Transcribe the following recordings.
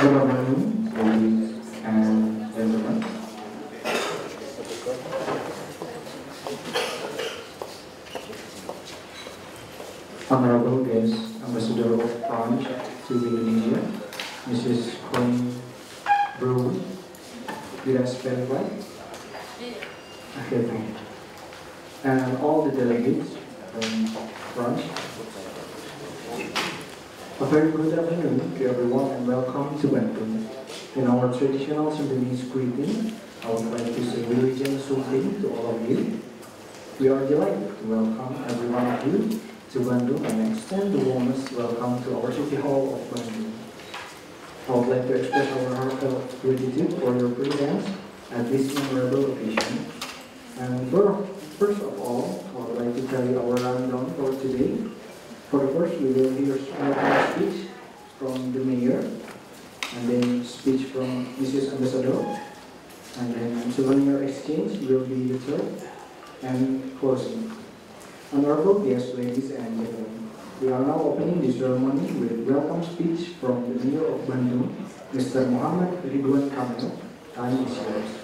Good morning, ladies and gentlemen. Honorable guest, Ambassador of France to Indonesia, Mrs. to welcome. In our traditional Sundanese greeting, I would like to say religion Sufin to all of you. We are delighted to welcome everyone of you to Bandung and extend the warmest welcome to our City Hall of Bandung. I would like to express our heartfelt gratitude for your presence at this memorable occasion. And first of all, I would like to carry our rundown for today. For the first, we will hear a speech from the mayor and then speech from Mrs. Ambassador. And then souvenir exchange will be the third and closing. Honorable guests, ladies and gentlemen, we are now opening the ceremony with welcome speech from the Mayor of Bandung, Mr. Muhammad Ridwan Kamil. Time is yours.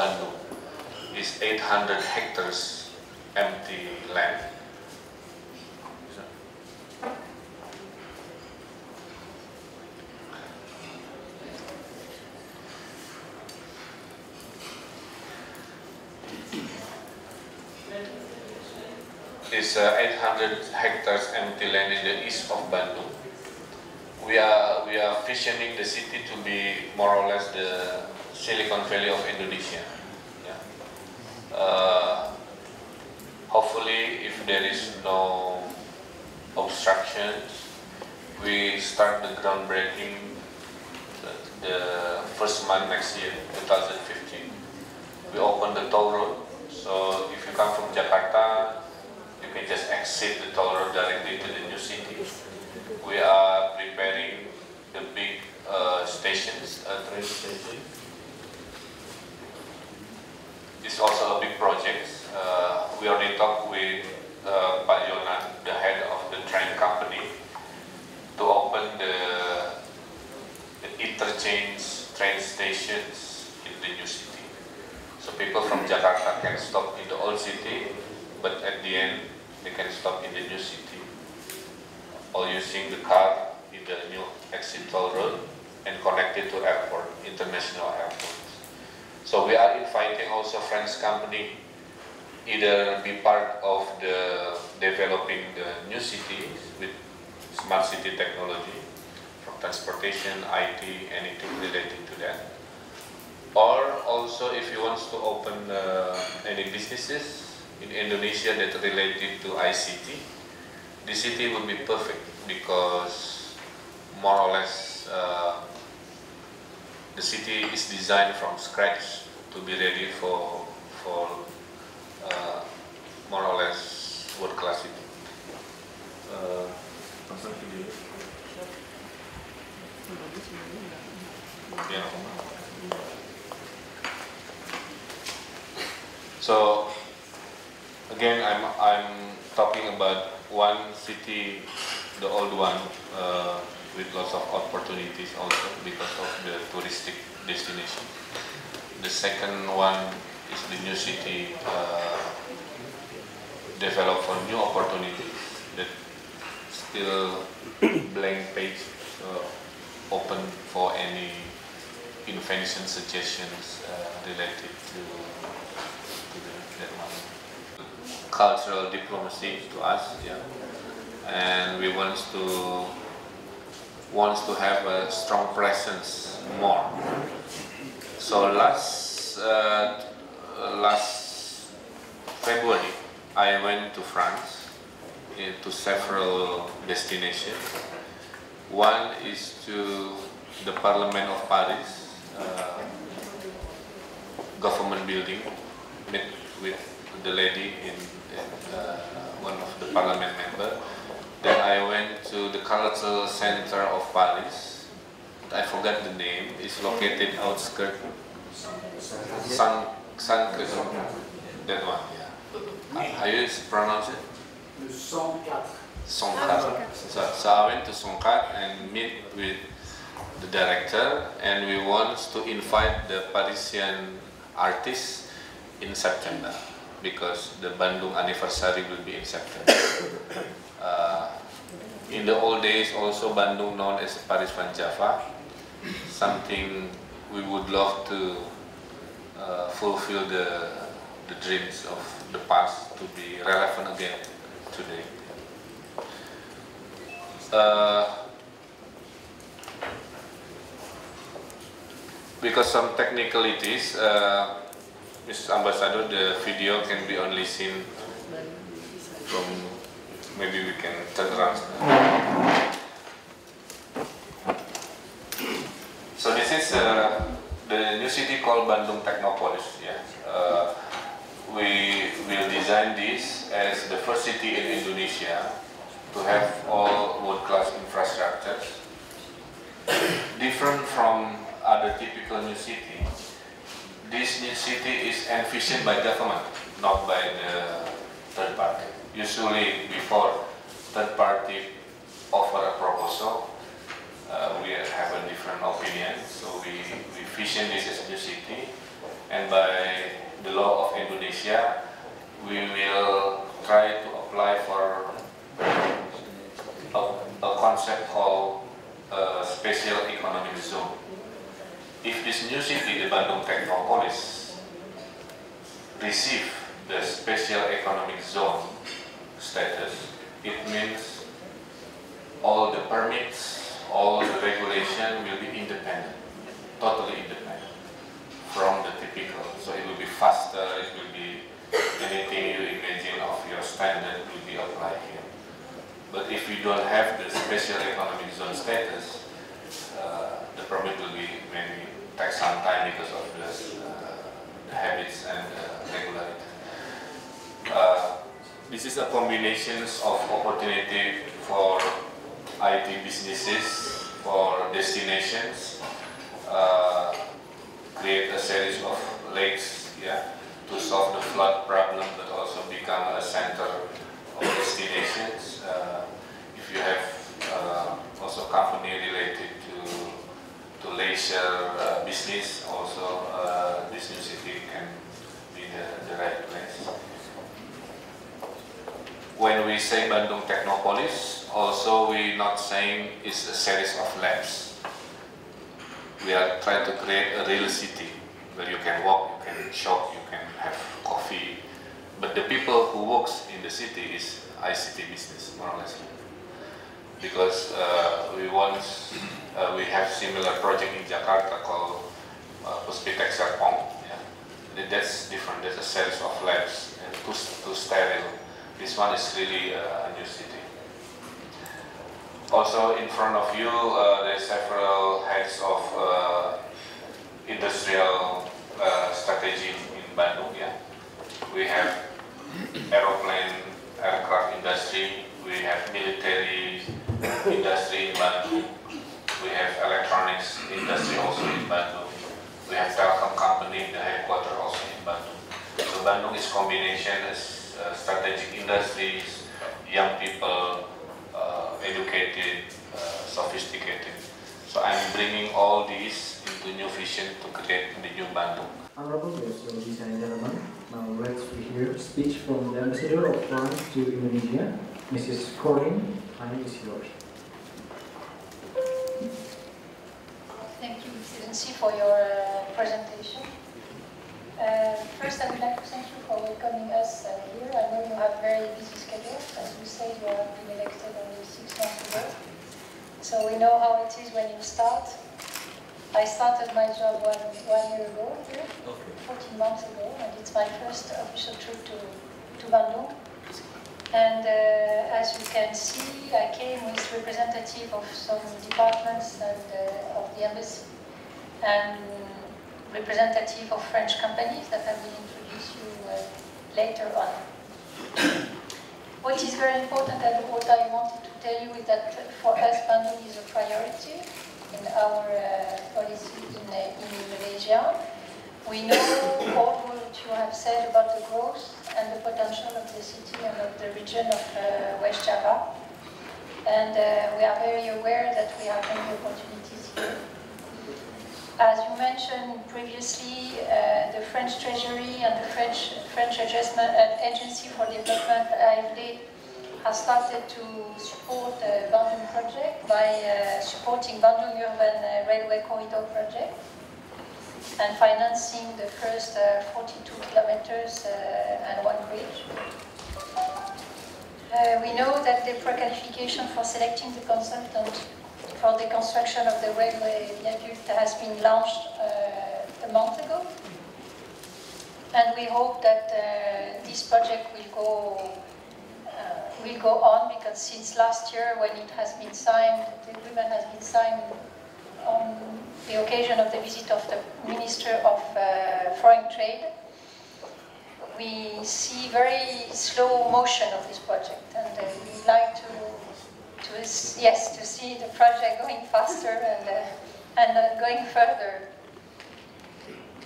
Bandung. It's 800 hectares empty land. It's uh, 800 hectares empty land in the east of Bandung. We are we are visioning the city to be more or less the Silicon Valley of Indonesia. Yeah. Uh, hopefully, if there is no obstructions, we start the groundbreaking the, the first month next year, 2015. We open the toll road. So if you come from Jakarta, you can just exit the toll road directly to the new city. We are preparing the big uh, stations, uh, train station. It's also a big project. Uh, we already talked with uh, Pak the head of the train company, to open the, the interchange train stations in the new city. So people from Jakarta can stop in the old city, but at the end they can stop in the new city or using the car in the new exit toll road and connected to airport, international airport. So we are inviting also French company either be part of the developing the new cities with smart city technology from transportation, IT, anything related to that. Or also if you want to open uh, any businesses in Indonesia that related to ICT, the city will be perfect because more or less uh, the city is designed from scratch to be ready for for uh, more or less world class city. Uh, yeah. So again, I'm I'm talking about one city, the old one, uh, with lots of opportunities also because of the touristic destination. The second one is the new city uh, developed for new opportunities that still blank page, so open for any invention suggestions uh, related to, to the, that one cultural diplomacy to us, yeah. And we want to wants to have a strong presence more. So last uh, last February, I went to France eh, to several destinations. One is to the Parliament of Paris, uh, government building, met with the lady in uh, one of the parliament member. Then I went to the cultural center of Paris. I forgot the name. It's located outskirts. San San That one, yeah. How you pronounce it? Centquatre. So, so I went to Centquatre and meet with the director, and we want to invite the Parisian artists in September because the Bandung anniversary will be in September. Uh, in the old days also Bandung known as Paris Van Java, something we would love to uh, fulfill the, the dreams of the past to be relevant again today. Uh, because some technicalities, uh, Mr. Ambassador, the video can be only seen from, maybe we can turn around. So this is uh, the new city called Bandung Technopolis. Yeah. Uh, we will design this as the first city in Indonesia to have all world-class infrastructures. Different from other typical new city, this new city is envisioned by government, not by the third party. Usually before third party offer a proposal, uh, we have a different opinion. So we, we vision this as a new city and by the law of Indonesia, we will try to apply for a, a concept called uh, special economic zone. If this new city, the Bandung Technopolis, receive the special economic zone status, it means all the permits, all the regulation will be independent, totally independent from the typical. So it will be faster, it will be anything you imagine of your standard will be applied here. But if we don't have the special economic zone status, uh, the permit will be maybe take some time because of this, uh, the habits and uh, regularity. Uh, this is a combination of opportunity for IT businesses, for destinations, uh, create a series of lakes yeah, to solve the flood problem, but also become a center of destinations. Uh, if you have uh, also company related to to leisure uh, business, also uh, this new city can be the, the right place. When we say Bandung Technopolis, also we're not saying it's a series of labs. We are trying to create a real city where you can walk, you can shop, you can have coffee. But the people who works in the city is ICT business, more or less. Because uh, we want, uh, we have similar project in Jakarta called uh, Puspitek Serpong. Yeah. That's different. There's a series of labs and too, too sterile. This one is really uh, a new city. Also in front of you, uh, there's several heads of uh, industrial uh, strategy in Bandung. Yeah, we have aeroplane, aircraft industry. We have military industry in Bandung. We have electronics industry also in Bandung. We have telecom company, in the headquarters also in Bandung. So Bandung is combination as uh, strategic industries, young people, uh, educated, uh, sophisticated. So I'm bringing all these into new vision to create the new Bandung. Honorable guests, ladies and gentlemen, now let's hear speech from the Ambassador of France to Indonesia, Mrs. Corinne. Time is yours. Thank you, Excellency, for your uh, presentation. Uh, first, I would like to thank you for welcoming us uh, here. I know you have a very busy schedule. As you said, you have been elected only six months ago. So we know how it is when you start. I started my job one, one year ago, here, 14 months ago, and it's my first official trip to, to Bandung. And uh, as you can see, I came with representative of some departments and uh, of the embassy, and representative of French companies that I will introduce you uh, later on. what is very important and what I wanted to tell you is that for us, Bandung is a priority in our uh, policy in, uh, in Indonesia. We know all what you have said about the growth and the potential of the city and of the region of uh, West Java. And uh, we are very aware that we have many opportunities here. As you mentioned previously, uh, the French Treasury and the French, French Adjustment uh, Agency for Development, AFD, has started to support the Bandung project by uh, supporting Bandung Urban uh, Railway Corridor project and financing the first uh, 42 kilometers uh, and one bridge. We know that the pre-qualification for selecting the consultant for the construction of the railway viaduct has been launched uh, a month ago. And we hope that uh, this project will go uh, will go on because since last year when it has been signed, the agreement has been signed on the occasion of the visit of the Minister of uh, Foreign Trade, we see very slow motion of this project, and uh, we'd like to, to yes, to see the project going faster and uh, and uh, going further.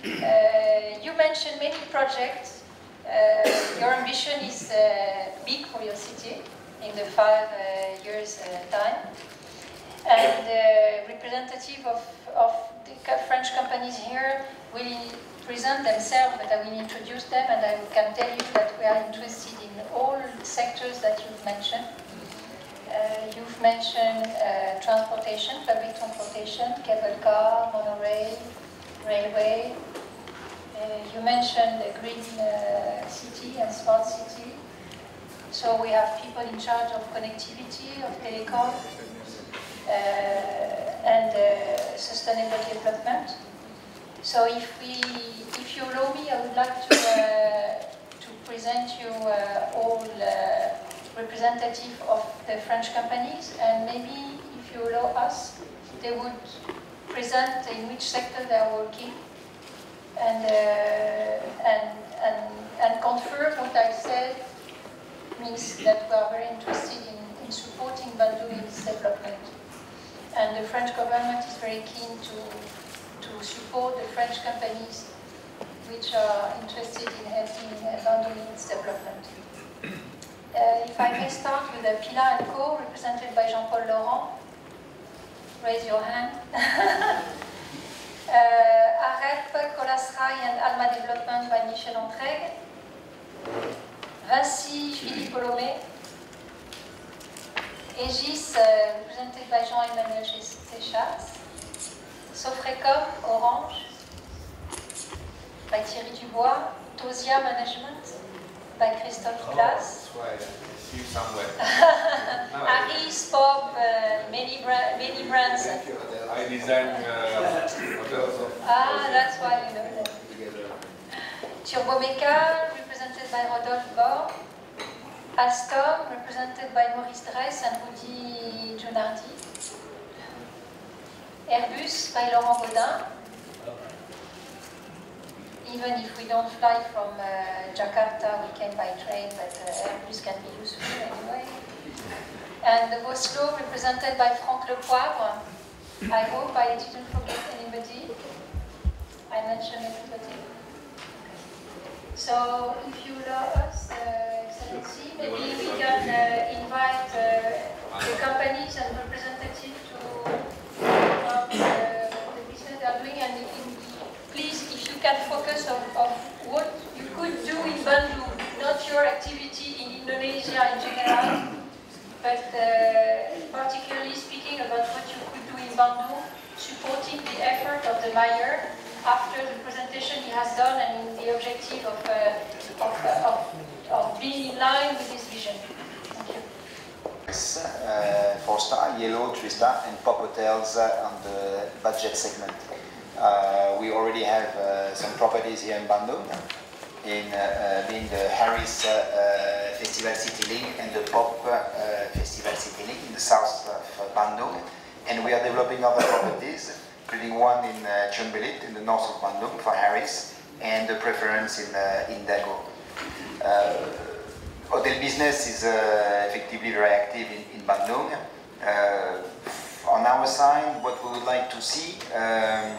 Uh, you mentioned many projects. Uh, your ambition is uh, big for your city in the five years time, and representative of, of the French companies here will present themselves, but I will introduce them and I can tell you that we are interested in all sectors that you've mentioned. Uh, you've mentioned uh, transportation, public transportation, cable car, monorail, railway. Uh, you mentioned the green city and smart city. So we have people in charge of connectivity, of telecom, uh, and uh, sustainable development. So if we, if you allow me, I would like to uh, to present you all representative of the French companies, and maybe if you allow us, they would present in which sector they are working, and uh, and and and confirm what I said means that we are very interested in, in supporting Bandung development, and the French government is very keen to to support the French companies which are interested in helping Bandung development. Uh, if I may start with the Pila & Co, represented by Jean-Paul Laurent. Raise your hand. uh, AREP, Colas Rail and Alma Development by Michel Entregue. Vinci, Philippe Olomé. Aegis, uh, represented by Jean-Emmanuel Séchas. Sofrecom, Orange, by Thierry Dubois, Tosia Management, by Christophe Glass. Oh, I see somewhere. Aris, Pop, uh, many, bra many brands. Thank you. I design uh, hotels. Ah, that's why you know that. Turbomeca, represented by Rodolphe Bord. Alstom, represented by Maurice Dress and Rudy Giunardi. Airbus by Laurent Baudin. Even if we don't fly from uh, Jakarta, we can by train, but uh, Airbus can be useful anyway. And the Boslo, represented by Franck Lepoivre. I hope I didn't forget anybody. I mentioned everybody. So if you allow us, uh, Excellency, maybe we can uh, invite uh, the companies and representatives to about uh, the business they are doing and in, please, if you can focus on, what you could do in Bandung, not your activity in Indonesia in general, but uh, particularly speaking about what you could do in Bandung, supporting the effort of the mayor after the presentation he has done and the objective of, uh, of, of, of being in line with his vision. Uh, four star, yellow, three star, and pop hotels uh, on the budget segment. Uh, we already have uh, some properties here in Bandung, in uh, uh, being the Harris Festival City Link and the Pop Festival City Link in the south of Bandung. And we are developing other properties, including one in uh, in the north of Bandung for Harris, and the preference in, in Dago hotel business is uh, effectively very active in, in Bandung. Uh, on our side, what we would like to see, um,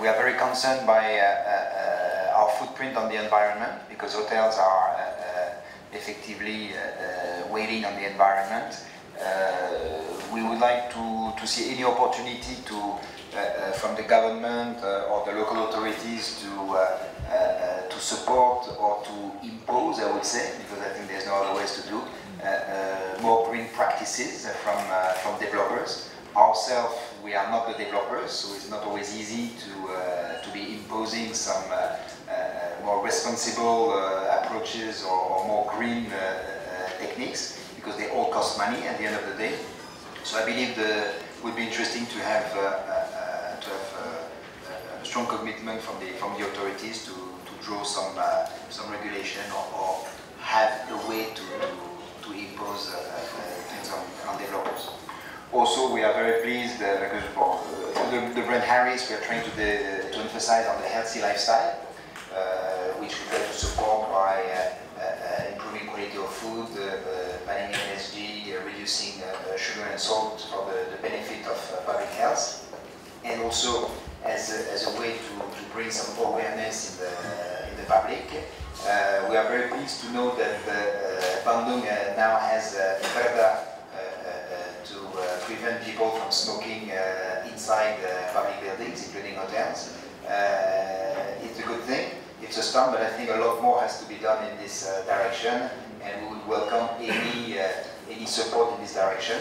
we are very concerned by uh, uh our footprint on the environment because hotels are uh, effectively waiting on the environment. we would like to, to see any opportunity to, from the government or the local authorities to to support or to impose, I would say, because I think there's no other ways to do, uh, uh, more green practices from, uh, from developers. Ourselves, we are not the developers, so it's not always easy to, to be imposing some more responsible approaches or, or, more green techniques, because they all cost money at the end of the day. So I believe it would be interesting to have, uh, uh, to have uh, a strong commitment from the, from the authorities to, draw some uh, some regulation or, or, have a way to, to, to impose uh, uh, things on, on, developers. Also, we are very pleased uh, because for uh, the, the brand Harris, we are trying to, to emphasize on the healthy lifestyle, uh, which we try to support by uh, uh, improving quality of food, uh, banning uh, reducing uh, sugar and salt for the, the benefit of uh, public health, and also as a, as a way to, to bring some awareness in the, in the public. Uh, we are very pleased to know that uh, Bandung uh, now has uh, uh, uh, uh, prevent people from smoking uh, inside uh, public buildings, including hotels. Uh, it's a good thing. It's a start, but I think a lot more has to be done in this uh, direction, and we would welcome any uh, any support in this direction.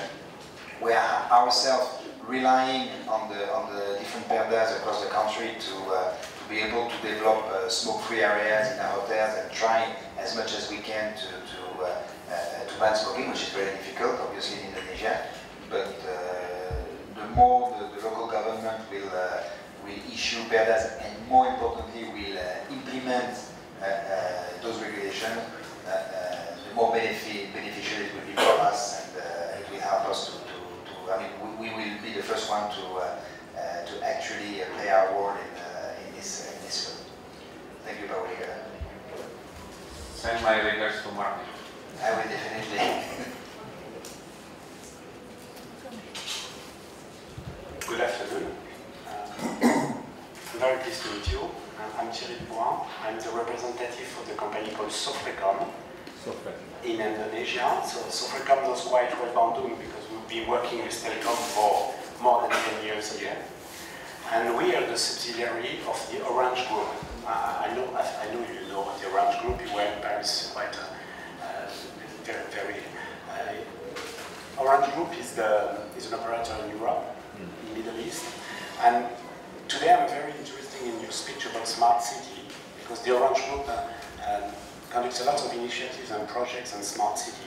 We are ourselves relying on the on the different perdas across the country to uh, to be able to develop uh, smoke-free areas in our hotels and try as much as we can to to, uh, uh, to ban smoking, which is very difficult, obviously in Indonesia. But uh, the more the, the local government will uh, will issue perdas and more importantly will uh, implement those regulations, uh, uh, the more benefit, beneficial it will be for us and uh, it will help us to, to, to I mean, we, we will be the first one to, to actually uh, play our role in, uh, in this, in this field. Thank you, Pauli. Uh, Send my regards to Martin. I will definitely. Good afternoon. Uh, I'm very pleased to meet you. Uh, I'm Thierry Bois. I'm the representative for the company called Sofrecom in Indonesia. So Sofrecom knows quite well Bandung because we've been working with Telkom for more than 10 years again. And we are the subsidiary of the Orange Group. Uh, I know I, I know you know the Orange Group. You were in Paris quite very, very uh, Orange Group is, the, is an operator in Europe, in Middle East. And today I'm very interested in your speech about smart city, because the Orange Group uh, um, conducts a lot of initiatives and projects on smart city.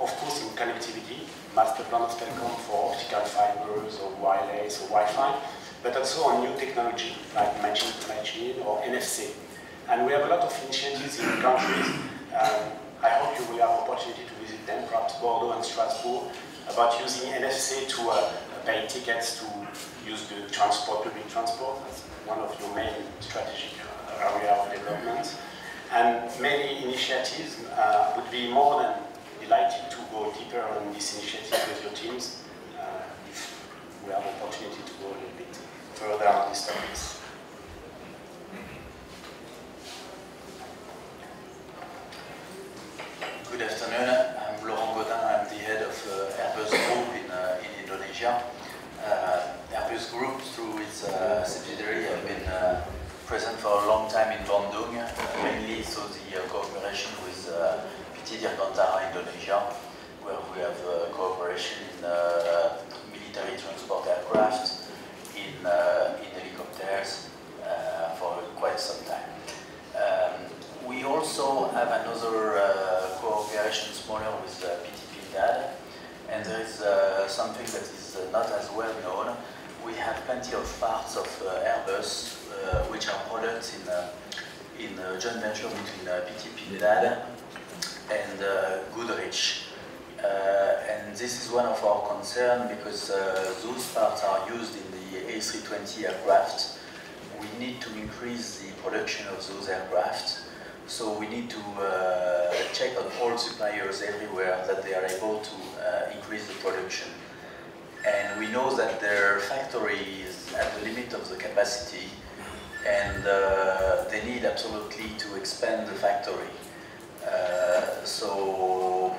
Of course, in connectivity, master plan of telecom for optical fibers or wireless or Wi-Fi, but also on new technology like machine to machine or NFC. And we have a lot of initiatives in countries. Um, I hope you will have opportunity to visit them, perhaps Bordeaux and Strasbourg, about using NFC to uh, pay tickets to use the transport, public transport. That's one of your main strategic uh, area of development. And many initiatives uh, would be more than delighted to go deeper on this initiative with your teams uh, if we have opportunity to go a little bit further on these topics. Good afternoon. I'm Laurent Godin. I'm the head of uh, Airbus Group in, uh, in Indonesia. Uh, Airbus Group, through its uh, subsidiary, have been uh, present for a long time in Bandung, mainly through the cooperation with PT Dirgantara Indonesia, where we have cooperation in military transport aircraft, in, in helicopters for quite some time. Um, we also have another cooperation smaller with uh, PT Pindad, and there is uh, something that is uh, not as well known. We have plenty of parts of uh, Airbus which are products in, in a joint venture between uh, and uh, Goodrich. Uh, and this is one of our concerns because uh, those parts are used in the A320 aircraft. We need to increase the production of those aircraft. So we need to uh, check on all suppliers everywhere that they are able to uh, increase the production. And we know that their factory is at the limit of the capacity and uh, they need absolutely to expand the factory. Uh, so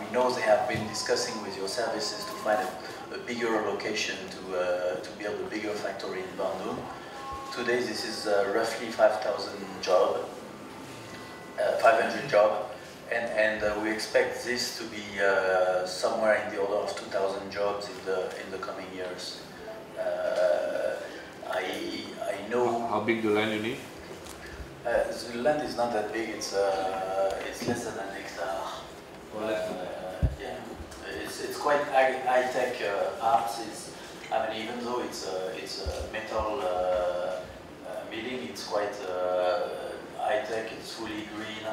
we know they have been discussing with your services to find a, a bigger location to, uh, to build a bigger factory in Bandung. Today this is uh, roughly 5,000 jobs 500 job, and, and uh, we expect this to be uh, somewhere in the order of 2,000 jobs in the in the coming years. Uh, I I know How big the land you need? uh, the land is not that big. It's uh, it's less than an hectare. Uh, yeah, it's it's quite high, high tech uh, arts. It's I mean even though it's a it's a metal uh, uh, milling, it's quite uh, high tech. It's fully green.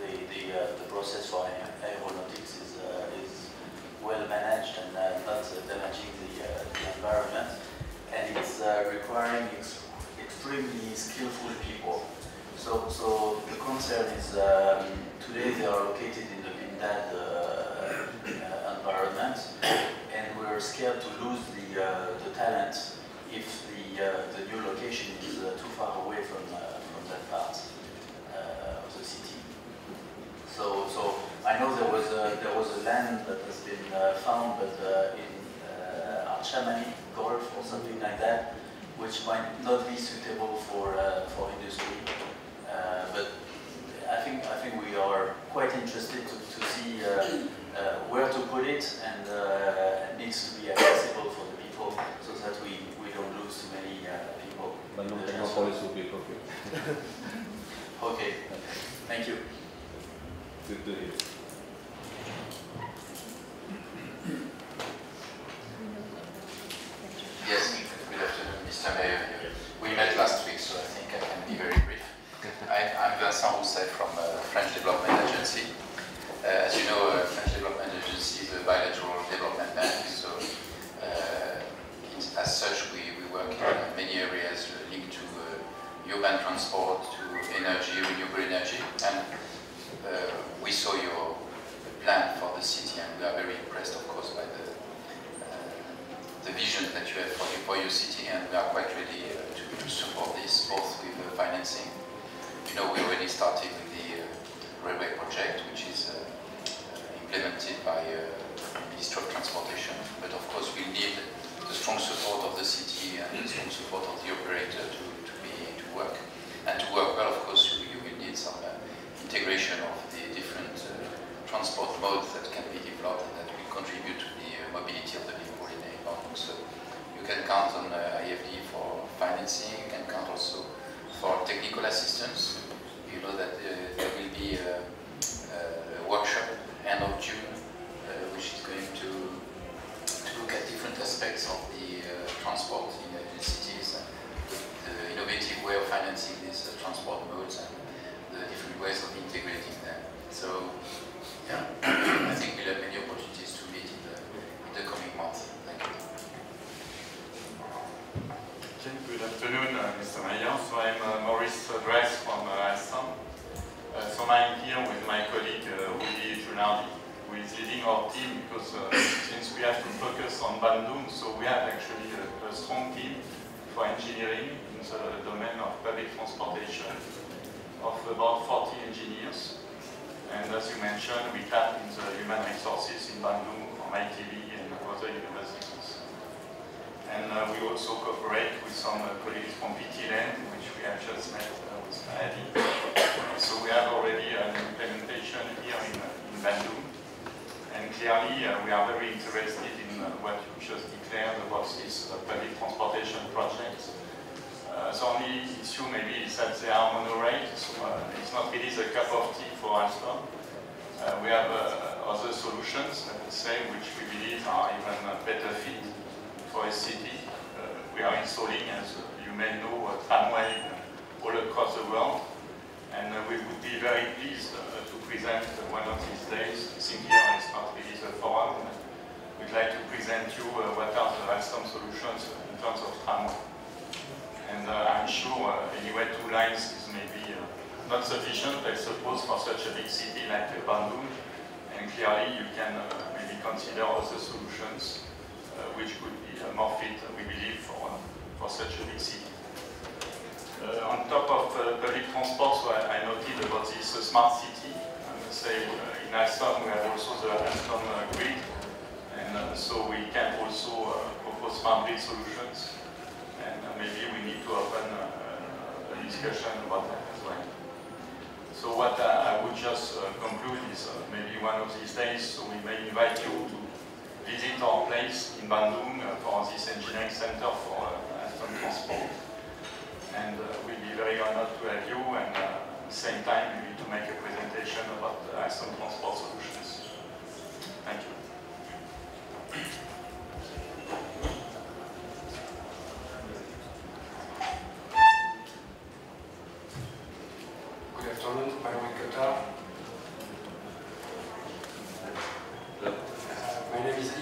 The the uh, the process for aeronautics is uh, is well managed and uh, not damaging the uh, damaging requiring ex extremely skillful people. So, so the concern is um, today they are located in the Pindad uh, uh, environment, and we're scared to lose the uh, the talent if the uh, the new location is uh, too far away from uh, from that part the. So, so I know there was a, there was a land that has been found, but in Archamani Gulf or something like that, which might not be suitable for for industry. Uh, but I think I think we are quite interested to, to see uh, uh, where to put it, and it needs to be accessible for the people so that we, we don't lose too many people. Bandung Technopolis will be appropriate. okay, thank you. Good to hear. Yes, good afternoon, Mr. Mayor. We met last week, so I think I can be very brief. I, am Vincent Rousset from uh, French Development Agency. Uh, as you know, uh, French Development Agency is a bilateral development bank, so uh, as such we, we work in many areas linked to uh, urban transport, to energy, renewable energy, and uh, we saw your plan for the city and we are very impressed of course by the the vision that you have for your, for your city and we are quite ready to, to support this both with financing you know, we already started with the uh, railway project, which is uh, uh, implemented by the Ministry of Transportation. But of course, we need the strong support of the city and the strong support of the operator to, to be to work. And to work well, of course, you, you will need some integration of the different transport modes that can be developed and that will contribute to the mobility of the people in Hong So you can count on uh, AFD for financing, you can count also for technical assistance. You know that uh, there will be a, a, workshop end of June, uh, which is going to, to look at different aspects of the uh, transport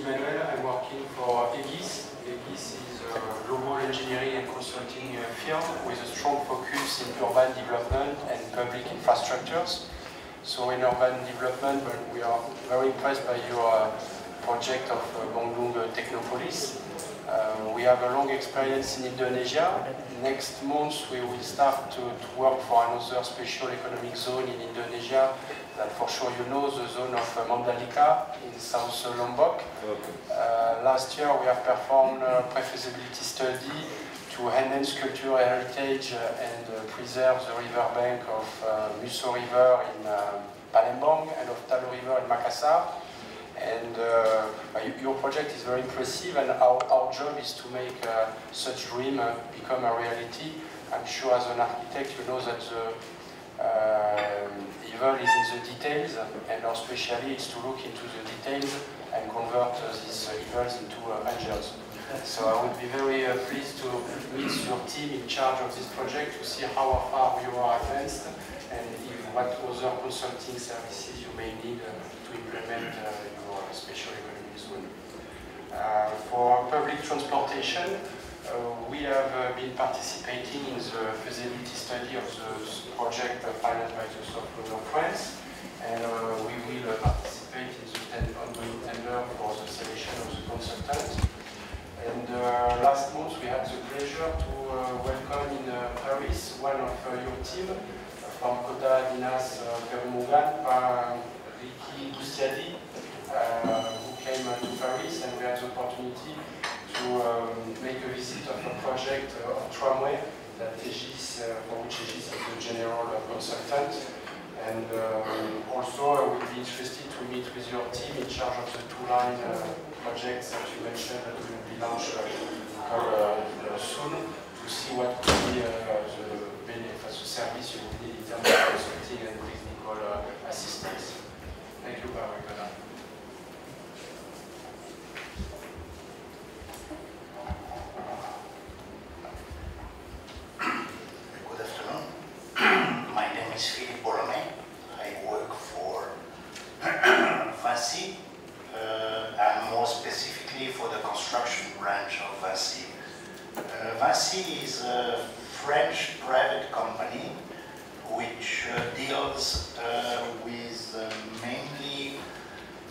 Emmanuel. I'm working for EGIS. EGIS is a global engineering and consulting uh, firm with a strong focus in urban development and public infrastructures. So in urban development, we are very impressed by your uh, project of uh, Bandung Technopolis. Uh, we have a long experience in Indonesia. Next month we will start to, to, work for another special economic zone in Indonesia that for sure you know, the zone of uh, Mandalika in South Lombok. Okay. Uh, last year we have performed a pre-feasibility study to enhance cultural heritage and uh, preserve the riverbank of uh, Musi River in uh, Palembang and of Tallo River in Makassar. And uh, your project is very impressive, and our, our job is to make uh, such dream uh, become a reality. I'm sure as an architect you know that the uh, evil is in the details, and our specialty is to look into the details and convert uh, these evils into angels. So I would be very pleased to meet your team in charge of this project to see how far you are advanced and if, what other consulting services you may need to implement your special economic zone. Uh, for public transportation, uh, we have uh, been participating in the feasibility study of the project financed by the Soft of France, and we will participate in the ongoing tender for the selection of the consultant. And uh, last month we had the pleasure to uh, welcome in uh, Paris one of your team from Kota Dinas Perhubungan, Ricky Gustiadi, uh, who came to Paris and we had the opportunity to um, make a visit of a project uh, of tramway that Egis, uh, for which Egis is the general consultant. And um, also I would be interested to meet with your team in charge of the two-line projects that you mentioned that will be launched soon to see what could be the benefit, the service you need in terms of consulting and technical assistance. Thank you, Barry. Vinci is a French private company which uh, deals uh, with uh, mainly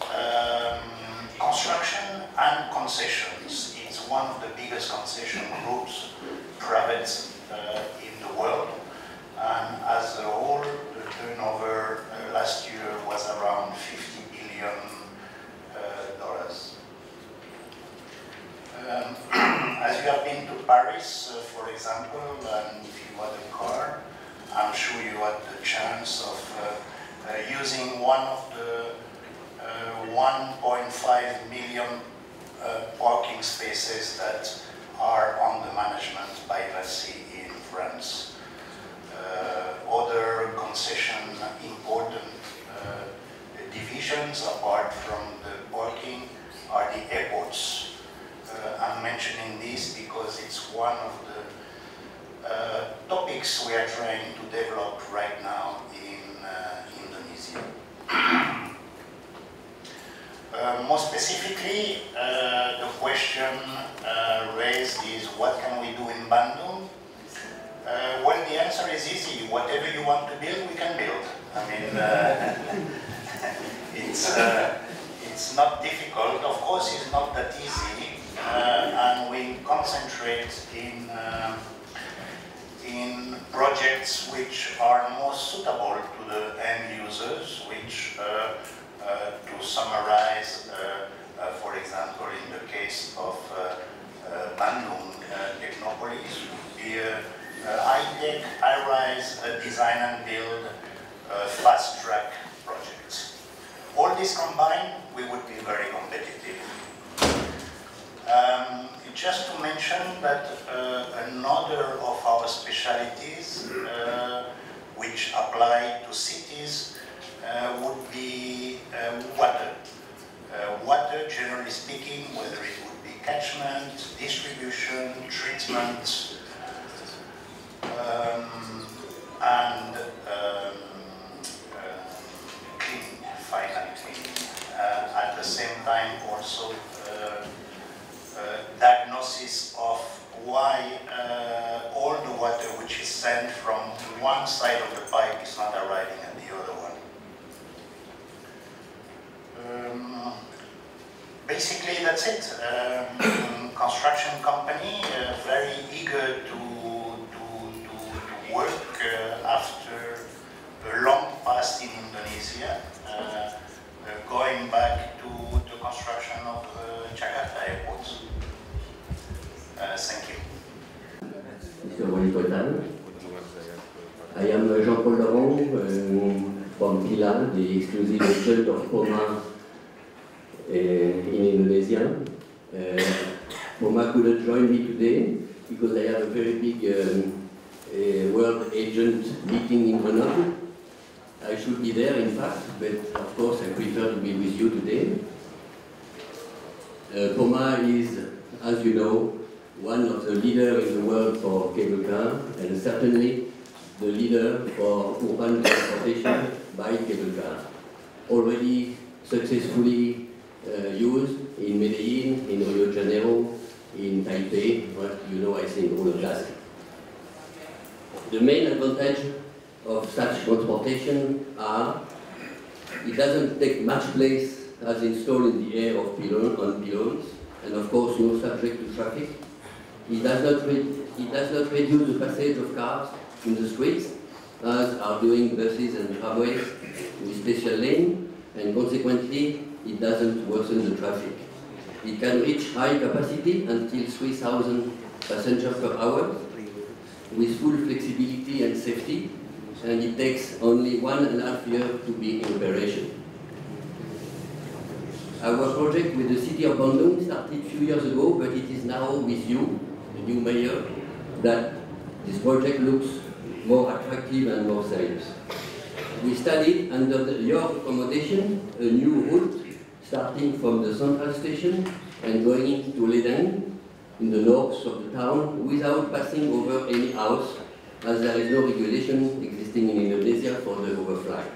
um, construction and concessions. It's one of the biggest concession groups, private uh, in the world. And as a whole, the turnover uh, last year was around 50 billion uh, dollars. Um, as you have been to Paris, example, and if you had a car, I'm sure you had the chance of uh, uh, using one of the uh, 1.5 million parking spaces that are on the management by Vinci in France. Other concession important divisions apart from the parking are the airports uh, I'm mentioning this because it's one of the uh, topics we are trying to develop right now in uh, Indonesia. Uh, more specifically, uh, the question raised is what can we do in Bandung? well, the answer is easy. Whatever you want to build, we can build. I mean, it's, it's not difficult. Of course, it's not that easy uh, and we concentrate in uh, in projects which are more suitable to the end users, which, uh, uh to summarize, uh, uh, for example, in the case of Bandung Technopolis, would be high-tech, high-rise design and build fast-track projects. All this combined, we would be very competitive. Um, just to mention that uh, another of our specialities uh, which apply to cities uh, would be uh, water. Uh, water, generally speaking, whether it would be catchment, distribution, treatment, um, and um, uh, cleaning, final cleaning. at the same time also uh, diagnosis of why uh, all the water which is sent from one side of the pipe is not arriving at the other one. Um, basically, that's it. Um, construction company, uh, very eager to, to, to, to work uh, after a long past Total. I am Jean-Paul Laurent um, from Pilar, the exclusive agent of Poma uh, in Indonesia. Uh, Poma couldn't join me today because I have a very big um, world agent meeting in Grenoble. I should be there, in fact, but of course I prefer to be with you today. Uh, is, as you know, one of the leaders in the world for cable car, and certainly the leader for urban transportation by cable car. Already successfully uh, used in Medellin, in Rio de Janeiro, in Taipei, what you know, I think, all of that. The main advantage of such transportation are it doesn't take much place as installed in the air of pylon, on pylons, and of course no subject to traffic. It does not, it does not reduce the passage of cars in the streets, as are doing buses and tramways with special lane, and consequently it doesn't worsen the traffic. It can reach high capacity until 3,000 passengers per hour with full flexibility and safety, and it takes only one and a half year to be in operation. Our project with the city of Bandung started a few years ago, but it is now with you, new mayor, that this project looks more attractive and more serious. We studied under the, your accommodation a new route starting from the central station and going into Ledeng in the north of the town without passing over any house as there is no regulation existing in Indonesia for the overflight.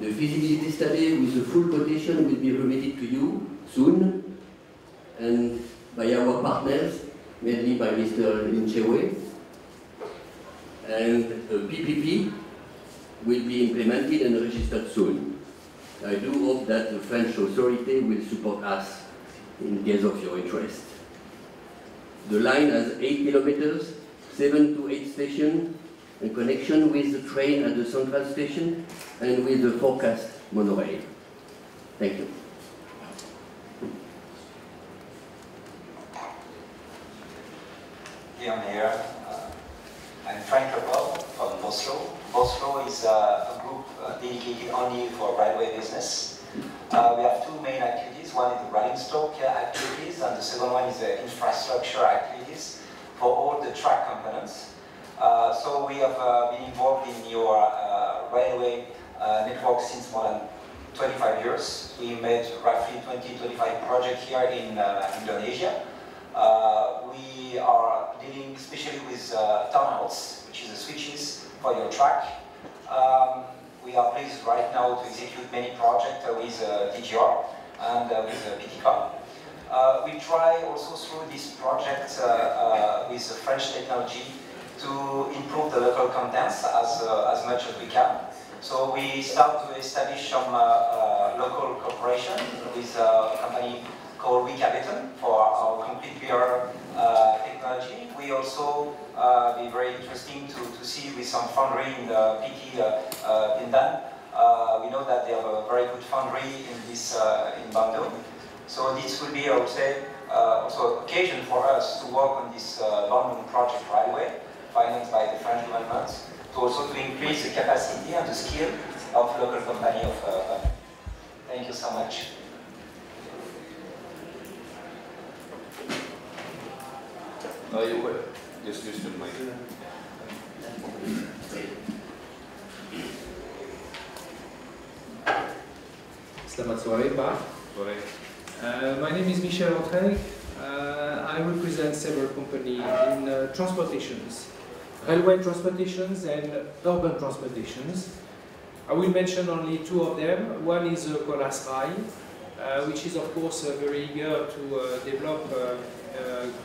The feasibility study with the full quotation will be remitted to you soon and by our partners, mainly by Mr. Lin Chewe. And uh, a PPP will be implemented and registered soon. I do hope that the French authority will support us in case of your interest. The line has 8 kilometers, 7 to 8 stations, in connection with the train at the central station and with the forecast monorail. Thank you. Dear Mayor, uh, I'm Frank Rebel from Vossloh. Vossloh is uh, a group uh, dedicated only for railway business. Uh, we have two main activities. One is the rolling stock uh, activities, and the second one is the infrastructure activities for all the track components. Uh, so we have been involved in your railway network since more than 25 years. We made roughly 20-25 projects here in Indonesia. Uh, we are dealing especially with uh, turnouts, which is the switches for your track. Um, we are pleased right now to execute many projects uh, with uh, DGR and uh, with uh, PTCOM. Uh, we try also through this project with French technology to improve the local contents as, as much as we can. So we start to establish some local cooperation with a company called Wikabeton for our complete beer uh, technology. We also uh, be very interesting to, to see with some foundry in the PT uh, uh, Pindad. Uh, we know that they have a very good foundry in this uh, in Bandung. So this will be, I would say, uh, also occasion for us to work on this uh, Bandung project right away, financed by the French government, to also to increase the capacity and the skill of local company of uh, Thank you so much. No, you will. Just use the mic. Selamat sore, Pak. Uh, my name is Michel Entregue. Uh, I represent several companies in uh, transportations, railway transportations and urban transportations. I will mention only two of them. One is uh, Colas Rail, uh, which is of course uh, very eager to uh, develop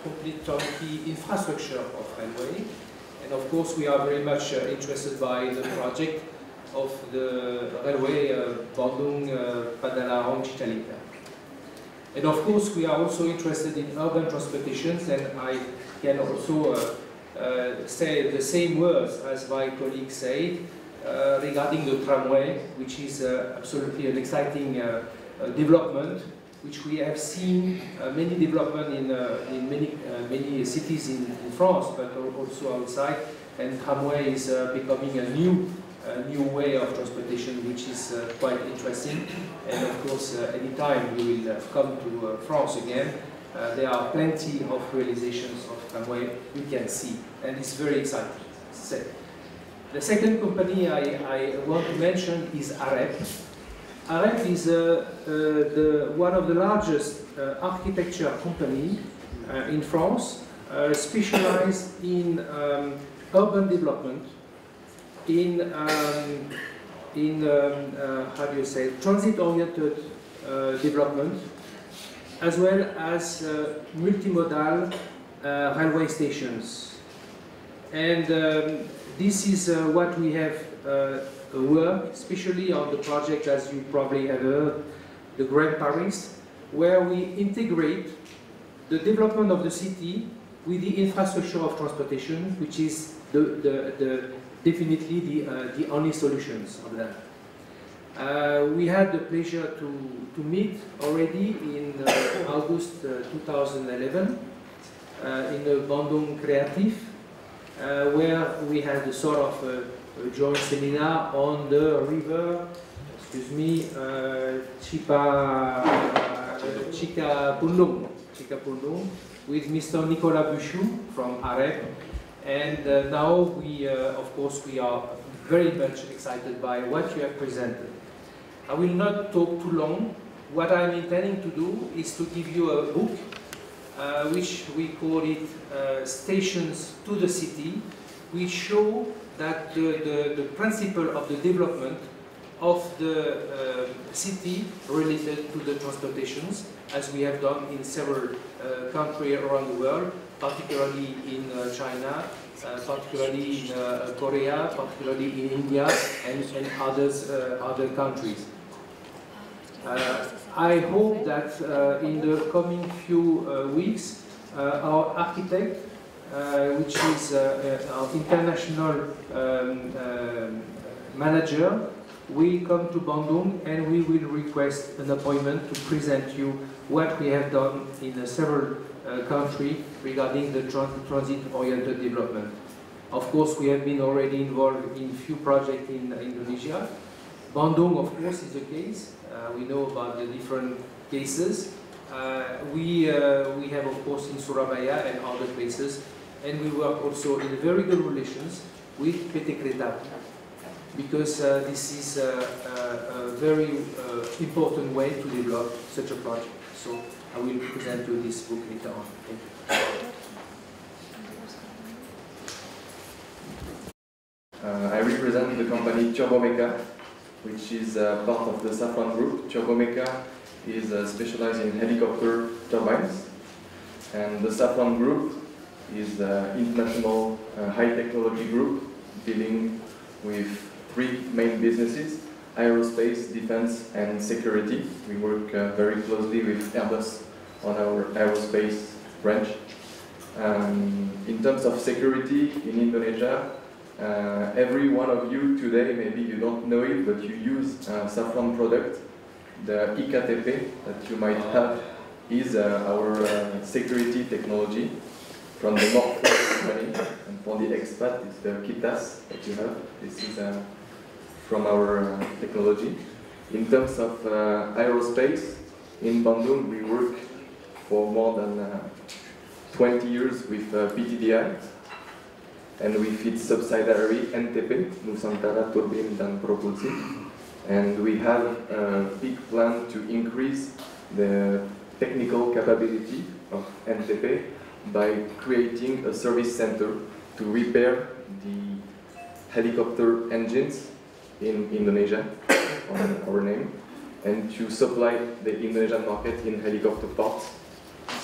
complete turnkey infrastructure of railway. And of course, we are very much uh, interested by the project of the railway uh, Bandung, uh, Padalarang, Cicalengka. And of course, we are also interested in urban transportations, and I can also uh, uh, say the same words as my colleague said uh, regarding the tramway, which is uh, absolutely an exciting uh, uh, development, which we have seen uh, many development in, in many, many cities in, in, France, but also outside. And tramway is becoming a new new way of transportation which is uh, quite interesting. And of course, uh, anytime you will uh, come to France again, there are plenty of realizations of tramway you can see, and it's very exciting. The second company I, I want to mention is AREP. AREP is uh, uh, the, one of the largest uh, architecture company in France, specialized in um, urban development, in um, in um, how do you say transit-oriented development, as well as multimodal railway stations. And um, this is what we have uh, worked, especially on the project, as you probably have heard, the Grand Paris, where we integrate the development of the city with the infrastructure of transportation, which is the, the, the definitely the, uh, the only solutions of that. Uh, we had the pleasure to, to meet already in uh, August 2011 in the Bandung Creative, where we had a sort of joint seminar on the river, excuse me, Chipa, Cikapundung, Chica Pundung, with Mr. Nicolas Buchou from AREP, and uh, now we, uh, of course, we are very much excited by what you have presented. I will not talk too long. What I'm intending to do is to give you a book, uh, which we call it uh, Stations to the City, which show that the, the, the principle of the development of the uh, city related to the transportations, as we have done in several uh, countries around the world, particularly in uh, China, uh, particularly in uh, Korea, particularly in India, and, and others, other countries. I hope that in the coming few weeks, our architect, which is our international um, manager, will come to Bandung and we will request an appointment to present you what we have done in uh, several uh, country regarding the transit-oriented development. Of course, we have been already involved in few projects in Indonesia. Bandung, of course, is the case. Uh, we know about the different cases. Uh, we, uh, we have, of course, in Surabaya and other places. And we work also in very good relations with PT Kereta because uh, this is a, a, a very uh, important way to develop such a project. So I will present you this book later on. thank Uh, I represent the company Turbomeca, which is uh, part of the Safran Group. Turbomeca is uh, specialized in helicopter turbines, and the Safran Group is an international uh, high technology group dealing with three main businesses aerospace, defense, and security. We work uh, very closely with Airbus on our aerospace branch. Um, in terms of security in Indonesia, uh, every one of you today, maybe you don't know it, but you use uh, Safran product. The e-KTP that you might have is uh, our uh, security technology from the North company. And for the expat, it's the KITAS that you have. This is uh, from our uh, technology. In terms of uh, aerospace, in Bandung we work for more than uh, 20 years with PTDI and with its subsidiary NTP, Nusantara Turbine dan Propulsi. And we have a big plan to increase the technical capability of NTP by creating a service center to repair the helicopter engines in Indonesia on our name and to supply the Indonesian market in helicopter parts.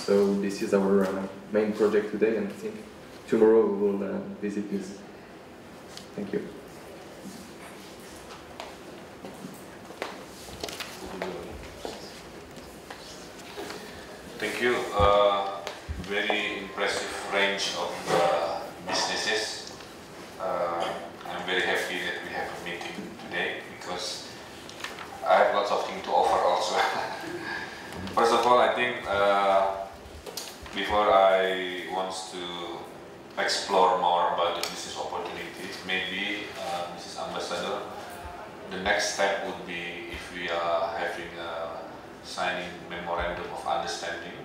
So this is our uh, main project today and I think tomorrow we will uh, visit this. Thank you. Thank you. Uh, very impressive range of uh, businesses. Uh, I'm very happy that we have a meeting today because I have lots of things to offer also. First of all, I think uh, before I want to explore more about the business opportunities, maybe uh, Mrs. Ambassador, the next step would be if we are having a signing memorandum of understanding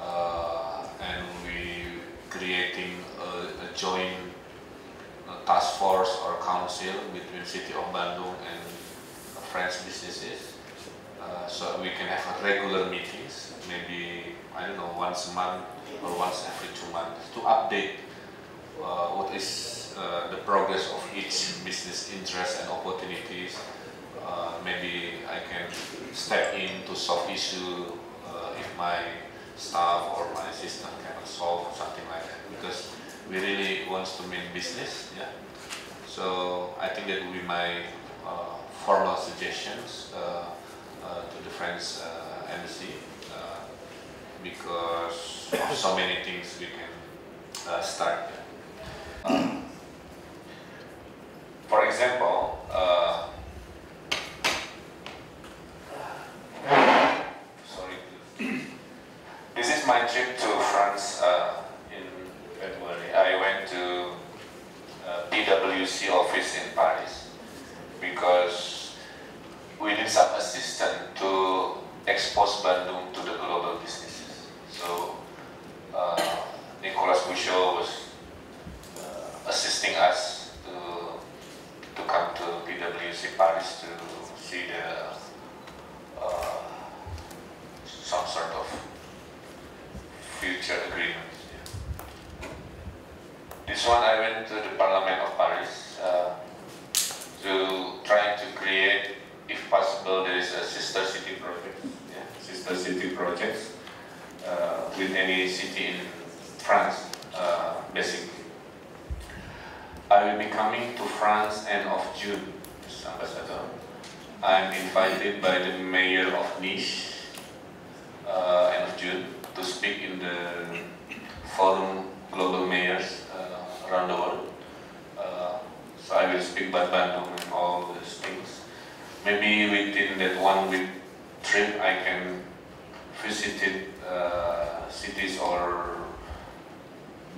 uh, and we creating a, a joint uh, task force or council between City of Bandung and French businesses. Uh, so we can have a regular meetings maybe I don't know once a month or once every two months to update uh, what is uh, the progress of each business interest and opportunities. Uh, maybe I can step in to solve issue uh, if my staff or my assistant cannot solve something like that because we really want to make business yeah. So I think that would be my uh, formal suggestions uh, uh, to the French uh, embassy uh, because of so many things we can uh, start. For example uh, Sorry. This is my trip to France uh, in February. I went to uh, PwC office in Paris because we need some assistance to expose Bandung to the global businesses. So uh, Nicolas Bouchot was uh, assisting us to to come to PwC Paris to see the uh, some sort of future agreement. This one I went to the Parliament of Paris uh, to try to create, if possible, there is a sister city project, yeah, sister city projects uh, with any city in France, uh, basically. I will be coming to France end of June. Ambassador. I'm invited by the mayor of Nice uh, end of June to speak in the forum global mayors uh, around the world. Uh, so I will speak about Bandung and all those things. Maybe within that one week trip I can visit uh, cities or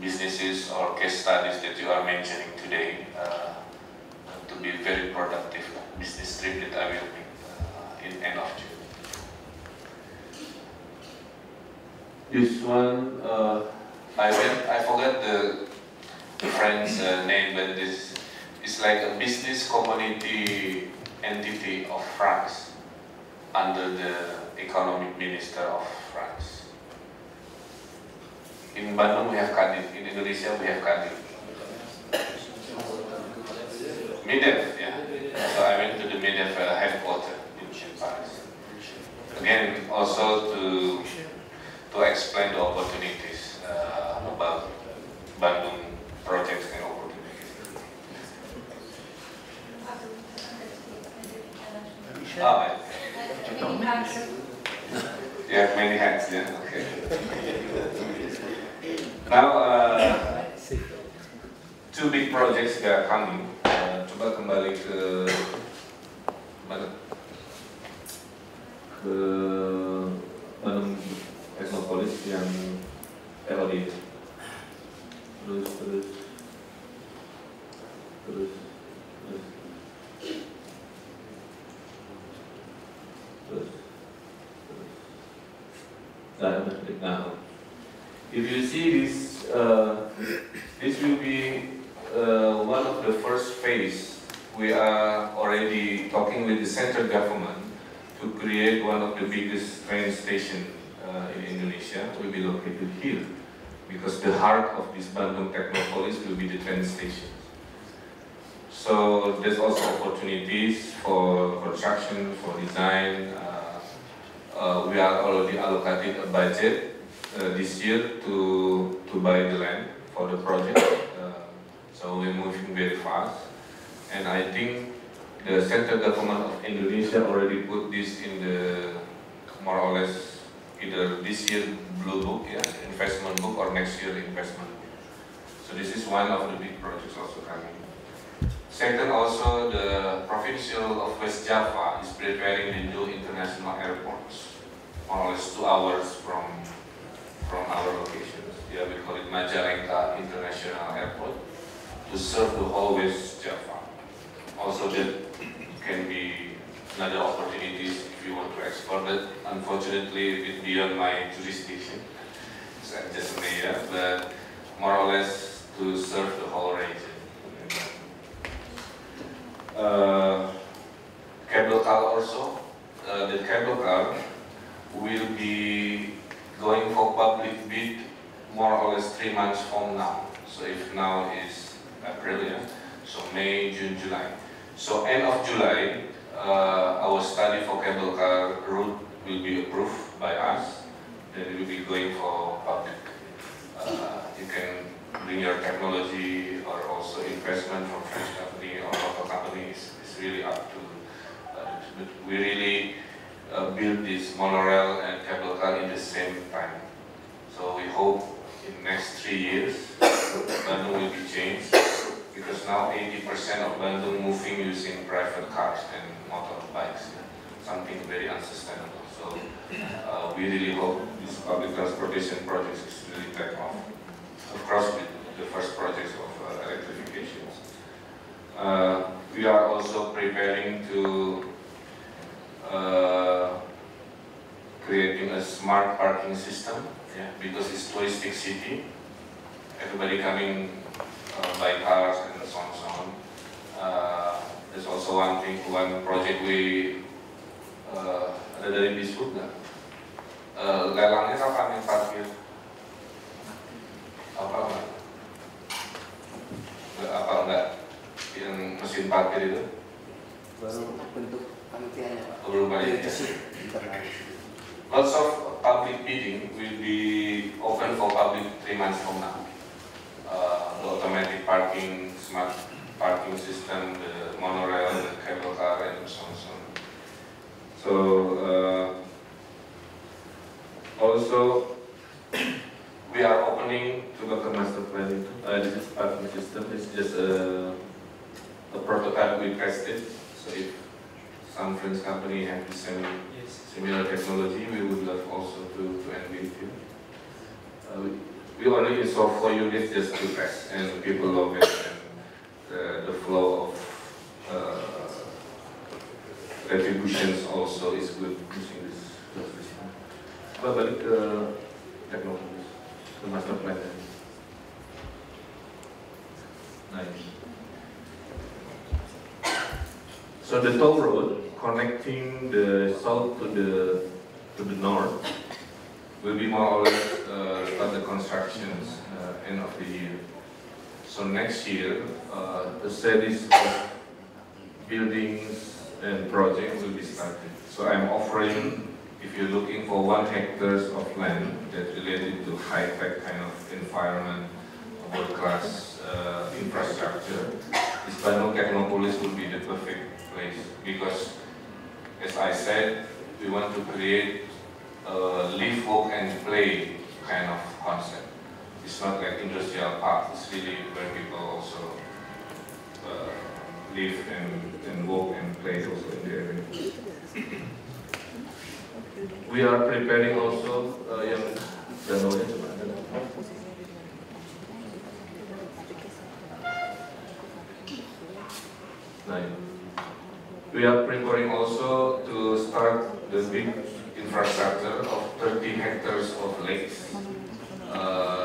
businesses or case studies that you are mentioning today uh, to be very productive business trip that I will make uh, in end of June. This one, uh, I went, I forgot the, French uh, name, but this is like a business community entity of France under the economic minister of France. In Bandung we have Kadin, in Indonesia we have Kadin. MEDEF, yeah. So I went to the MEDEF uh, headquarters in Paris. Again, also to to explain the opportunities uh, about Bandung projects and opportunities. Ah, you have many hands, yeah, okay. Now, uh, two big projects that are coming. Uh, coba kembali ke mana? Ke Technopolis yang LOD. Terus, terus, terus, terus, terus, terus. Nah, if you see this, uh, this will be uh, one of the first phase. We are already talking with the central government to create one of the biggest train station uh, in Indonesia will be located here because the heart of this Bandung Technopolis will be the train station. So there's also opportunities for construction, for design. Uh, uh, we are already allocated a budget uh, this year to to buy the land for the project. Uh, so we're moving very fast. And I think the central government of Indonesia already put this in the more or less either this year blue book, yeah, investment book, or next year investment book. So this is one of the big projects also coming. Second, also the provincial of West Java is preparing the new international airports, more or less two hours from from our locations. Yeah, we call it Majalengka International Airport to serve the whole West Java. Also, that can be another opportunities if you want to export it. Unfortunately, it's beyond my jurisdiction. So I'm just an area, but more or less to serve the whole region. Uh, cable car also. Uh, the cable car will be going for public bid more or less three months from now. So if now is April, yeah? so May, June, July. So end of July, uh, our study for cable car route will be approved by us. Then it will be going for public. Uh, you can bring your technology or also investment from French company or local companies. It's really up to. Uh, we really uh, build this monorail and cable car in the same time. So we hope in next three years, Bandung will be changed because now 80% of Bandung moving using cars and motorbikes, something very unsustainable. So uh, we really hope this public transportation project is really take off. Of course, with the first projects of uh. Uh, we are also preparing to uh, creating a smart parking system yeah, because it's a touristic city. Everybody coming uh, by cars and so on so on. Uh, there's also one thing, one project we uh, ada dari Biswood nggak? Uh, lelangnya kapan yang parkir? Apa enggak? Nggak, apa enggak? Yang mesin parkir itu? baru bentuk panitianya Pak. Oh, belum banyak ya? Lots of public bidding will be open for public three months from now. Uh, the automatic parking, smart parking system, the monorail, the cable car, and so on. So, on. so uh, also we are opening to local master planning. Uh, this is parking system. It's just a, a prototype we tested. So if some French company have the same similar technology, we would love also to, to engage you. Uh, we, we only install four units just to test, and people love it, the, the flow of uh, retributions also is good using this. But balik ke teknologi, ke master plan. Nice. So the toll road connecting the south to the to the north will be more or less uh, start the constructions uh, end of the year. So next year, uh, a series of buildings and projects will be started. So I'm offering, if you're looking for one hectares of land that's related to high-tech kind of environment, world-class uh, infrastructure, this Bandung Technopolis will be the perfect place because, as I said, we want to create a live, walk, and play kind of concept. It's not like industrial park. It's really where people also uh, live and, and walk and play also in the area. We are preparing also uh, yang danaunya coba ada. Nine. We are preparing also to start the big infrastructure of 30 hectares of lakes uh,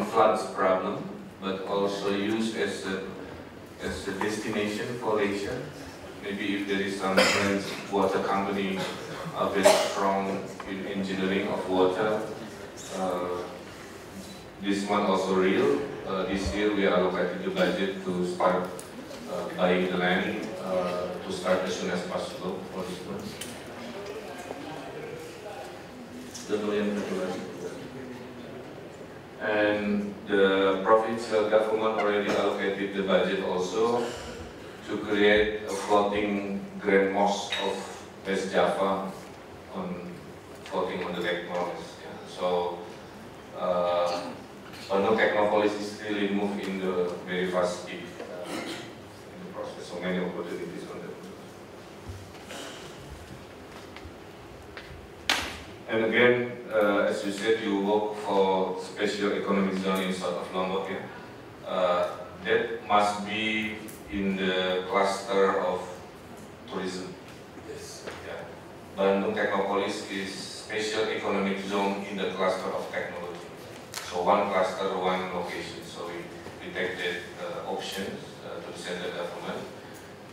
floods problem, but also use as a, as a destination for leisure. Maybe if there is some water company are very strong in engineering of water, uh, this one also real. Uh, this year we allocated the budget to start uh, buying the land uh, to start as soon as possible for this one. The million And the provincial government already allocated the budget also to create a floating grand mosque of West Java on floating on the Technopolis. Yeah. So uh, Bandung Technopolis is really moving in the very fast speed uh, in the process. So many opportunities on that. And again, uh, as you said, you work for special economic zone in south of Lombok. Yeah? Uh, that must be in the cluster of tourism. Yes. Yeah. Bandung Technopolis is special economic zone in the cluster of technology. So one cluster, one location. So we, we take that uh, options uh, to the central government.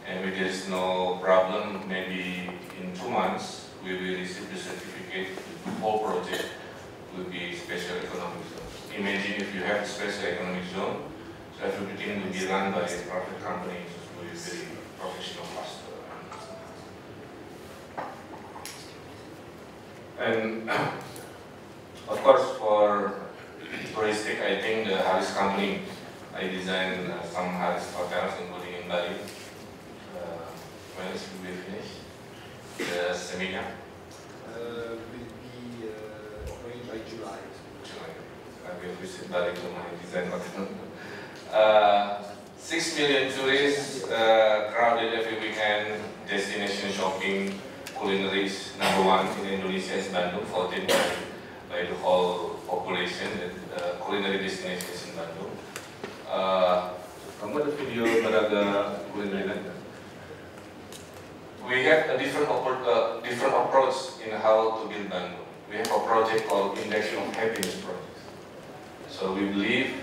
And if there is no problem, maybe in two months, we will receive the certificate. The whole project will be special economic zone. Imagine if you have a special economic zone, so everything will be run by a private company, so will be very professional faster. And of course, for touristic, I think the Harris company, I designed uh, some Harris hotels, including in Bali. Uh, when will be finished? The seminar? Uh, will be uh, by July. July. I will visit Bali to my design hotel. Uh, Six million tourists uh, crowded every weekend, destination shopping, culinary is number one in Indonesia is Bandung, voted by, by the whole population, that uh, culinary destination is in Bandung. Uh, kamu ada video Baraga kulineri We have a different, uh, different approach in how to build Bandung. We have a project called Index of Happiness Project. So we believe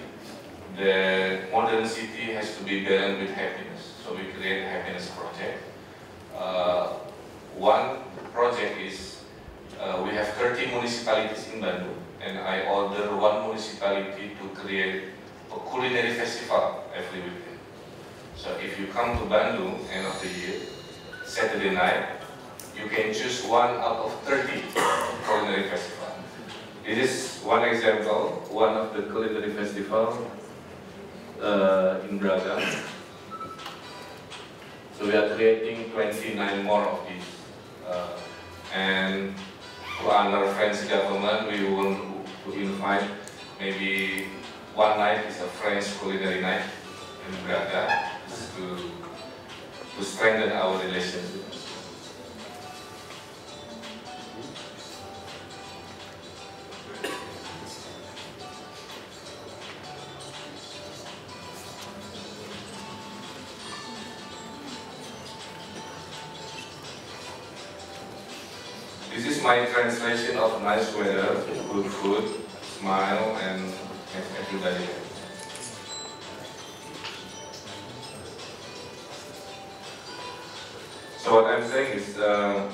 the modern city has to be balanced with happiness. So we create a happiness project. Uh, one project is uh, we have 30 municipalities in Bandung, and I order one municipality to create a culinary festival every weekend. So if you come to Bandung end of the year, Saturday night, you can choose one out of 30 culinary festival. This is one example, one of the culinary festival uh, in Braga. So we are creating 29 more of these. Uh, and to honor French government, we want to invite maybe one night is a French culinary night in Braga to, to strengthen our relationship. This is my translation of nice weather, good food, smile, and everybody So what I'm saying is, uh,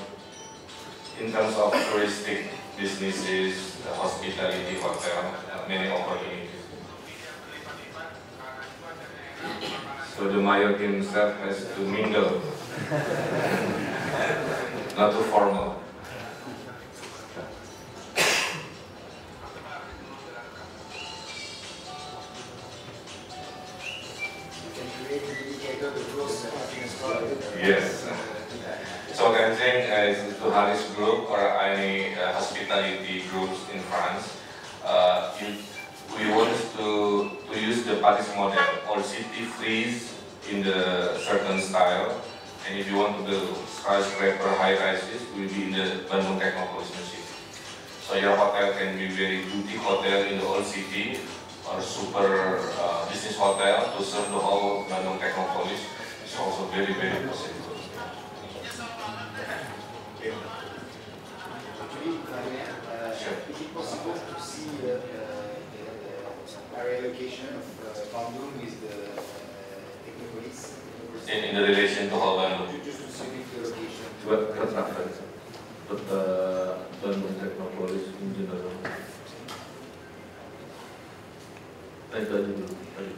in terms of touristic businesses, hospitality, hotel, uh, many opportunities. So the mayor himself has to mingle, not too formal. Group or any uh, hospitality groups in France, uh, we want to, to use the Paris model or city freeze in the certain style. And if you want to build skyscraper high rises, will be in the Bandung Technopolis Museum. So your hotel can be very boutique hotel in the old city or super uh, business hotel to serve the whole Bandung Technopolis. It's also very, very possible. Actually, if uh, is it possible to see uh, uh, the area location of uh, Bandung with the uh, Technopolis? In, in the relation to whole Bandung. Just to see the location. Coba katakan peta Bandung Technopolis in general. Nah, itu aja dulu. Tadi.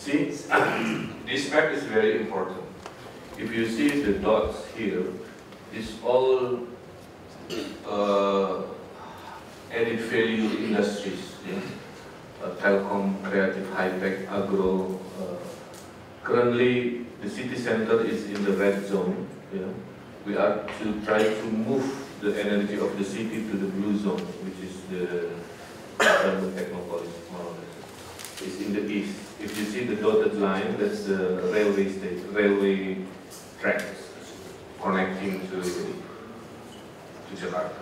See, this map is very important. If you see the dots here, it's all uh, added value industries, yeah? uh, telecom, creative, high-tech, agro. Uh, currently, the city center is in the red zone. Yeah? We are to try to move the energy of the city to the blue zone, which is the urban technopolis, more or less. It's in the east. If you see the dotted line, that's the railway station, railway tracks connecting to, to Jakarta.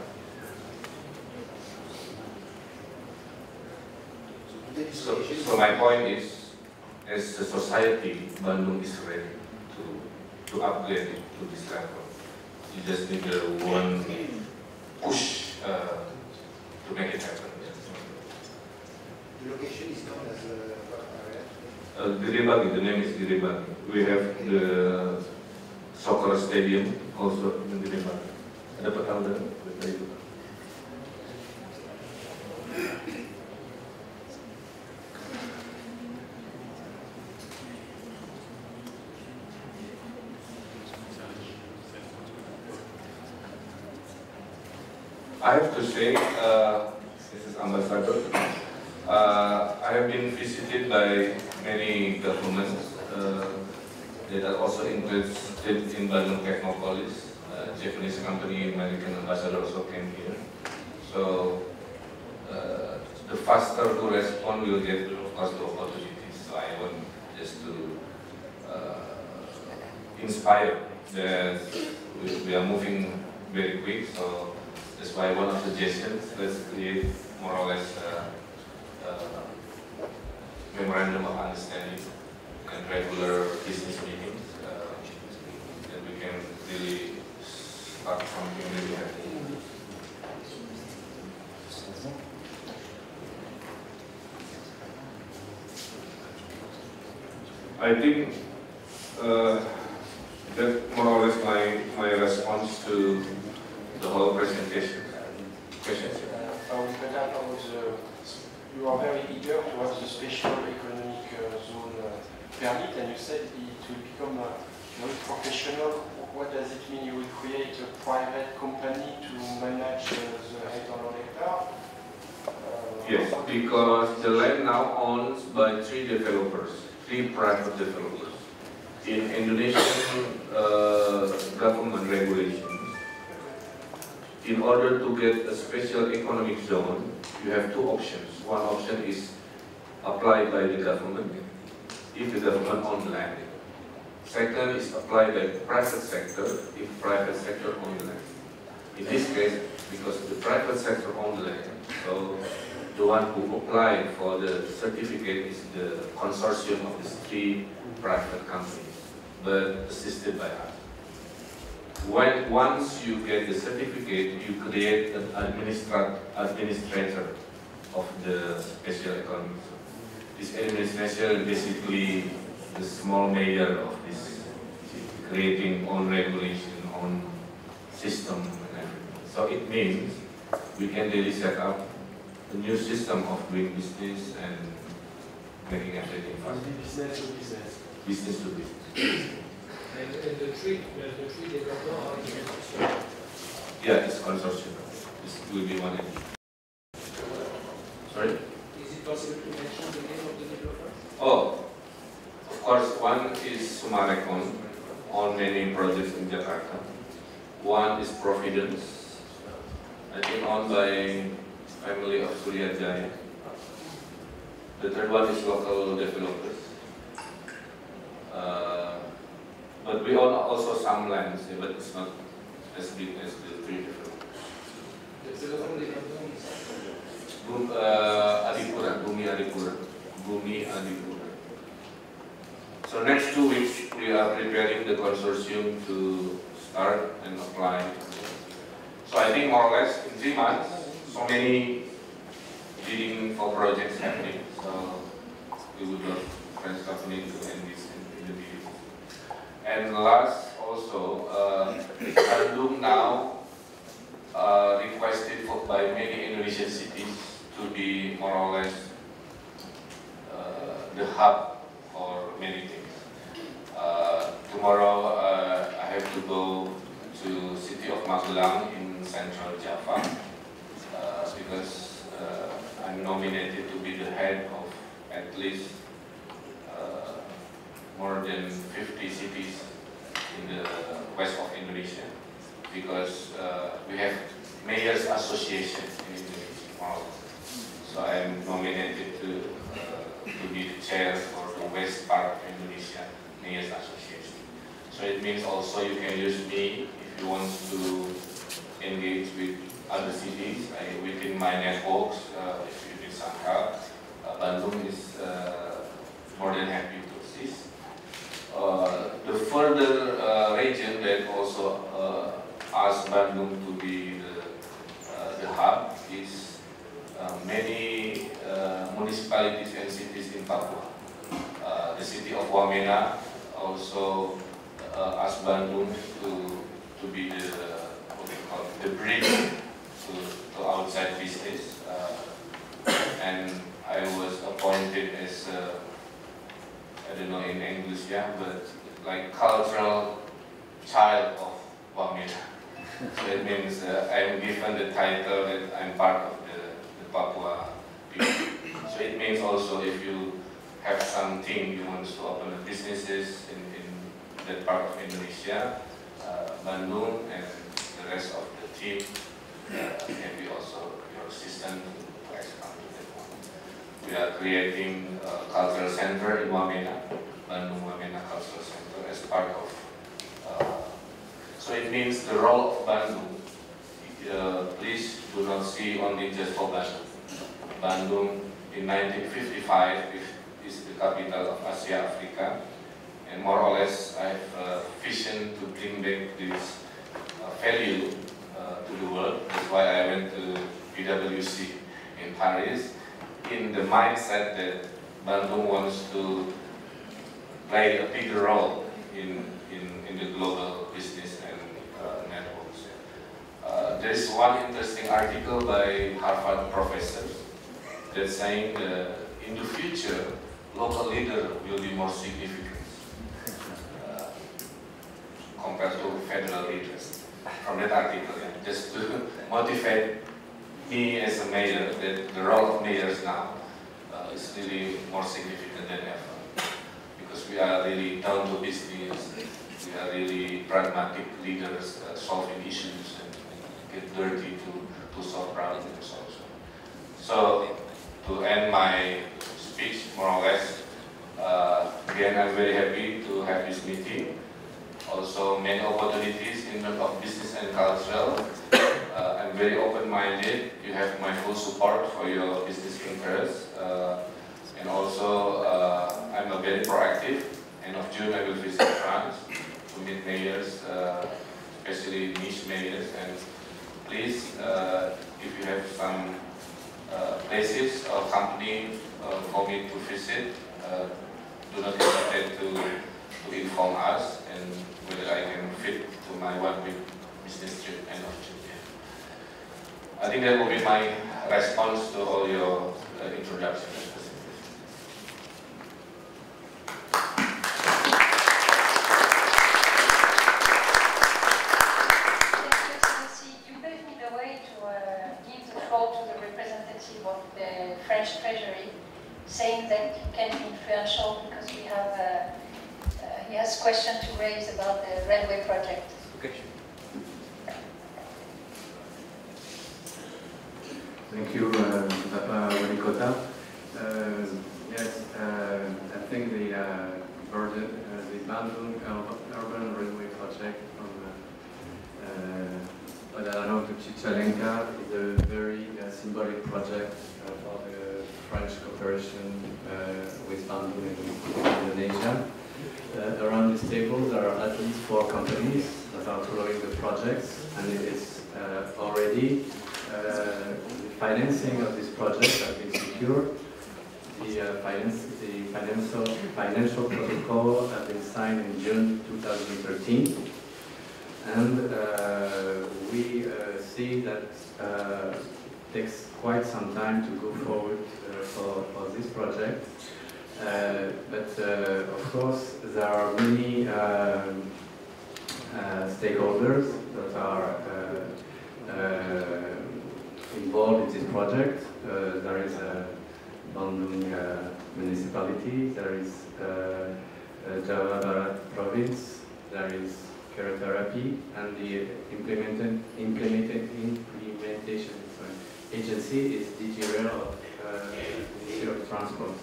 So, so my point is, as a society, Bandung is ready to, to upgrade it to this level. You just need a one push uh, to make it happen. The location is known as uh, what area? Uh, Gedebage, the name is Gedebage. We have the soccer stadium also in itu. I have to say, uh, this is Ambassador, uh, I have been visited by many governments uh, that also also in Bandung Technopolis. Uh, Japanese company, American ambassador also came here. So uh, the faster to respond, we will get, of course, the opportunities. So I want just to uh, inspire that we, are moving very quick. So that's why one of the suggestions, let's create more or less uh, uh, memorandum of understanding and regular business we can really start something really happy. I think uh, that more or less my, my response to the whole presentation. Questions? Uh, uh, you are very eager to have the special economic uh, zone uh, permit, and you said it will become uh, very professional. What does it mean? You will create a private company to manage uh, the 800 hectare? Yes, because the land now owned by three developers, three private developers. In Indonesian uh, government regulations, in order to get a special economic zone, you have two options. One option is applied by the government, if the government owns land. Second is applied by private sector, if private sector owns land. In this case, because the private sector owns land, so the one who applied for the certificate is the consortium of these three private companies, but assisted by us. When, once you get the certificate, you create an administrat administrator of the special economy. This administrator basically the small mayor of this, creating own regulation, own system and everything. So it means we can really set up a new system of doing business and making everything faster. Business to business. Business to business. And, and the three, the, the three developers are in consortium. Yeah, it's consortium. This will be one entity. Sorry? Is it possible to mention the name of the developer? Oh, course, one is Summarecon on many projects in Jakarta. One is Providence, I think owned by family of Surya Jaya. The third one is local developers. Uh, but we own also some lands, yeah, but it's not as big as the three developers. Uh, Adipura, Bumi Adipura, Bumi Adipura. So next two weeks, we are preparing the consortium to start and apply. So I think more or less in three months, so many bidding for projects happening. So we would love French company to end this in, the bidding. And last also, uh, Bandung now uh, requested for, by many Indonesian cities to be more or less uh, the hub for many things. Uh, tomorrow uh, I have to go to city of Magelang in Central Java uh, because uh, I'm nominated to be the head of at least uh, more than 50 cities in the west of Indonesia because we have mayors association in Indonesia. So I'm nominated to, to be the chair for the west part of Indonesia Mayors Association. So it means also you can use me if you want to engage with other cities within my networks. Uh, if you need some help, uh, Bandung is uh, more than happy to assist. Uh, the further uh, region that also uh, asked Bandung to be the, the hub is many municipalities and cities in Papua. The city of Wamena also uh, asked Bandung to, to be the, what the bridge to, to outside business. Uh, and I was appointed as uh, I don't know in English, yeah, but like cultural child of Wamena. so it means uh, I'm given the title that I'm part of the, the Papua people. So it means also if you have something you want to open a businesses in, in that part of Indonesia, uh, Bandung and the rest of the team uh, can be also your assistant to expand to that one. We are creating a cultural center in Wamena, Bandung Wamena Cultural Center as part of, uh, so it means the role of Bandung, uh, please do not see only just for Bandung. Bandung in 1955 is the capital of Asia Africa and more or less I have a vision to bring back this uh, value uh, to the world. That's why I went to PwC in Paris in the mindset that Bandung wants to play a bigger role in, in, in the global business and uh, networks. Uh, there is one interesting article by Harvard professors that's saying that in the future, local leader will be more significant uh, compared to federal leaders. From that article, yeah, just to motivate me as a mayor, that the role of mayors now uh, is really more significant than ever. Because we are really down to business, we are really pragmatic leaders uh, solving issues and, and, get dirty to, to solve problems also. So, to end my more or less, uh, again, I'm very happy to have this meeting. Also, many opportunities in terms of business and cultural. Uh, I'm very open-minded. You have my full support for your business interests. Uh, and also, uh, I'm a very proactive. End of June, I will visit France to meet mayors, uh, especially niche mayors. And please, uh, if you have some places or company uh, for me to visit, uh, do not hesitate to, to inform us and whether I can fit to my one week business trip end of. I think that will be my response to all your uh, introductions. French Treasury, saying that he can be influential because we have a, uh, he has question to raise about the railway project. Okay. Thank you, uh, Papa Walikota. Uh, yes, uh, I think the uh, burden, uh, the Bandung urban railway project from uh, Padalarang to Cicalengka is a very uh, symbolic project uh, for the French cooperation uh, with Bandung in Indonesia. Uh, around this table there are at least four companies that are following the projects and it is uh, already uh, financing of this project has been secured. The, uh, finance, the financial, financial protocol has been signed in June 2013 and uh, we uh, see that uh, takes quite some time to go forward for, for this project. Uh, but uh, of course, there are many um, uh, stakeholders that are involved in this project. there is a Bandung municipality, there is Java Barat province, there is Therapy and the implemented, implemented implementation sorry, agency is DG Rail uh, Ministry of Transport.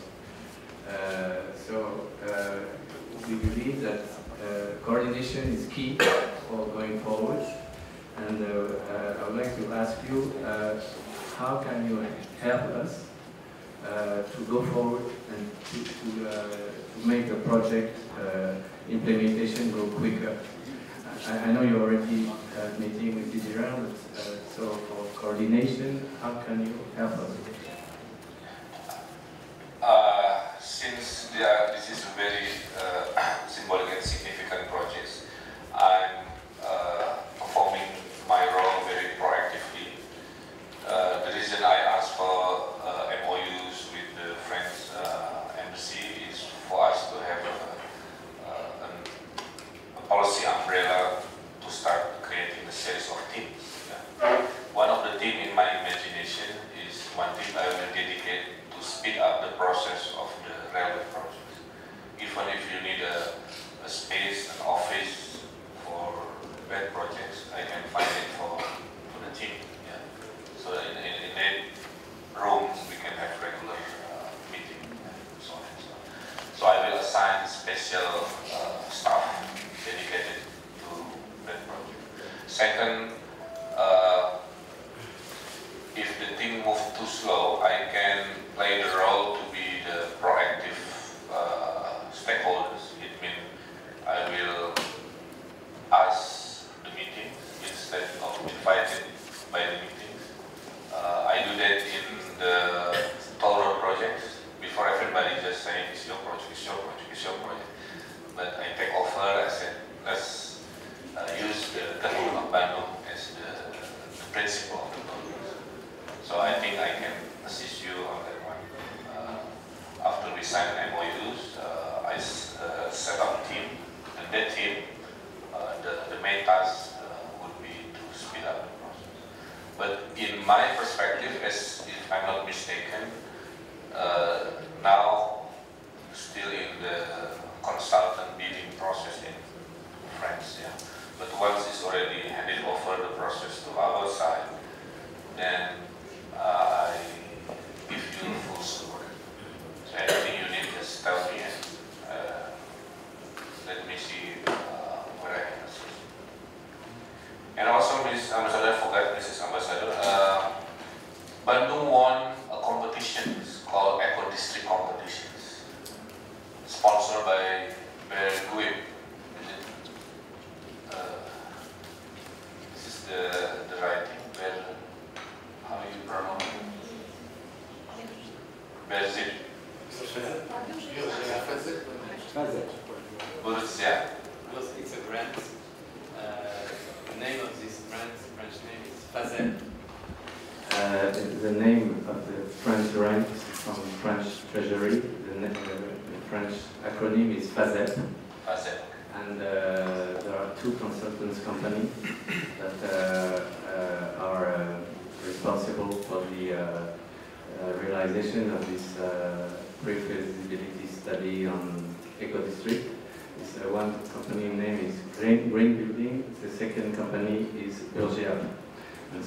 Uh, so uh, we believe that uh, coordination is key for going forward. And I would like to ask you, how can you help us to go forward and to, to, to make the project implementation go quicker? I, know you're already uh, meeting with DigiRound, uh, so for coordination, how can you help us? der,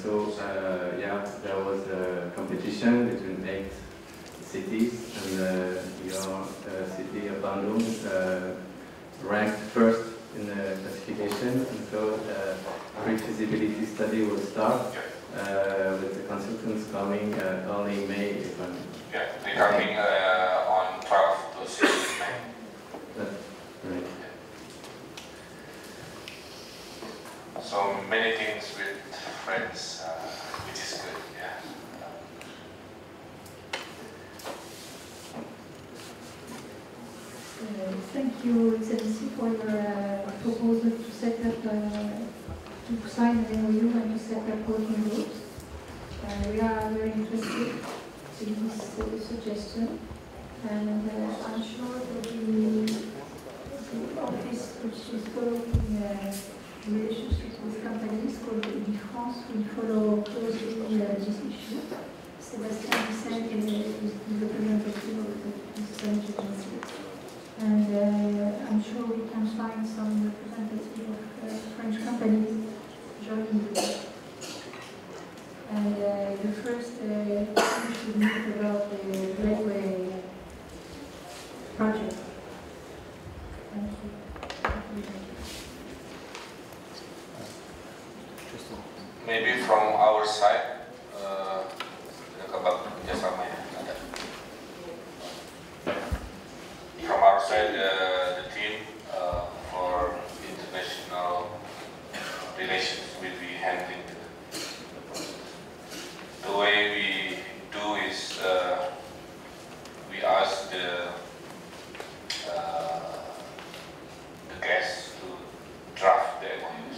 so, uh, yeah, there was a competition between eight cities, and uh, your uh, city of Bandung ranked first in the classification, and so a pre-feasibility study will start with the consultants coming only May. If I'm yeah, they're coming on 12 to May. Right. So many things with friends, uh, which is good. Uh, thank you, Excellency, for your uh, proposal to set up, uh, to sign an MOU and to set up working groups. Uh, we are very interested in this uh, suggestion, and I'm sure that the, office which is following the relationship companies called France will follow closely uh, this issue. Is, the representative of agency. And uh, I'm sure we can find some representative of uh, French companies joining the And uh, the first uh, we about the railway project. maybe from our side, uh, kebab. From our side, uh, the team uh, for international relations will be handling. The way we do is uh, we ask the guests to draft the MOU.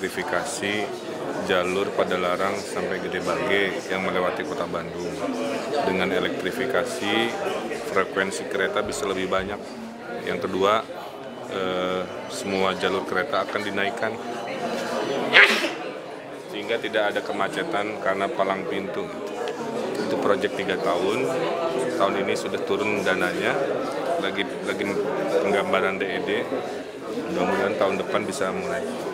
Mengelektrifikasi jalur Padalarang sampai Gede Bage yang melewati kota Bandung. Dengan elektrifikasi, frekuensi kereta bisa lebih banyak. Yang kedua, eh, semua jalur kereta akan dinaikkan sehingga tidak ada kemacetan karena palang pintu. Itu proyek tiga tahun. Tahun ini sudah turun dananya, lagi lagi penggambaran DED. Mudah-mudahan tahun depan bisa mulai.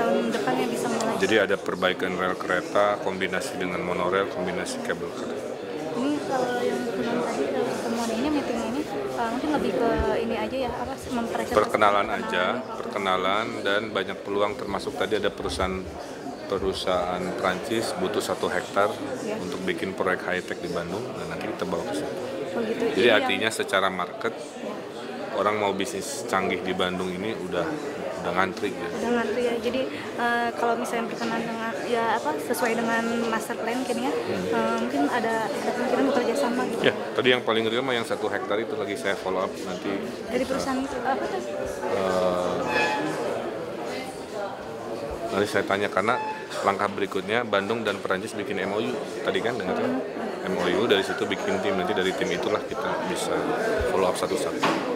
Tahun depan yang bisa mulai. Jadi ada perbaikan rel kereta, kombinasi dengan monorail, kombinasi kabel kereta. Ini kalau yang tadi pertemuan ini meeting ini uh, mungkin lebih ke ini aja ya apa sih, mempresentasikan Perkenalan aja, perkenalan dan banyak peluang termasuk tadi ada perusahaan perusahaan Prancis butuh satu hektar Ya. untuk bikin proyek high tech di Bandung dan nanti kita bawa ke situ. Oh gitu. Jadi artinya secara market orang mau bisnis canggih di Bandung ini udah udah ngantri ya. udah ngantri ya. Jadi uh, kalau misalnya berkenan dengan ya apa sesuai dengan master plan kini ya, uh, mungkin ada ada kemungkinan bekerja sama gitu. Ya, tadi yang paling real mah yang satu hektar itu lagi saya follow up nanti. Dari perusahaan apa tuh? eh, nanti saya tanya karena langkah berikutnya Bandung dan Perancis bikin MOU tadi kan dengar kan? MOU dari situ bikin tim nanti dari tim itulah kita bisa follow up satu-satu.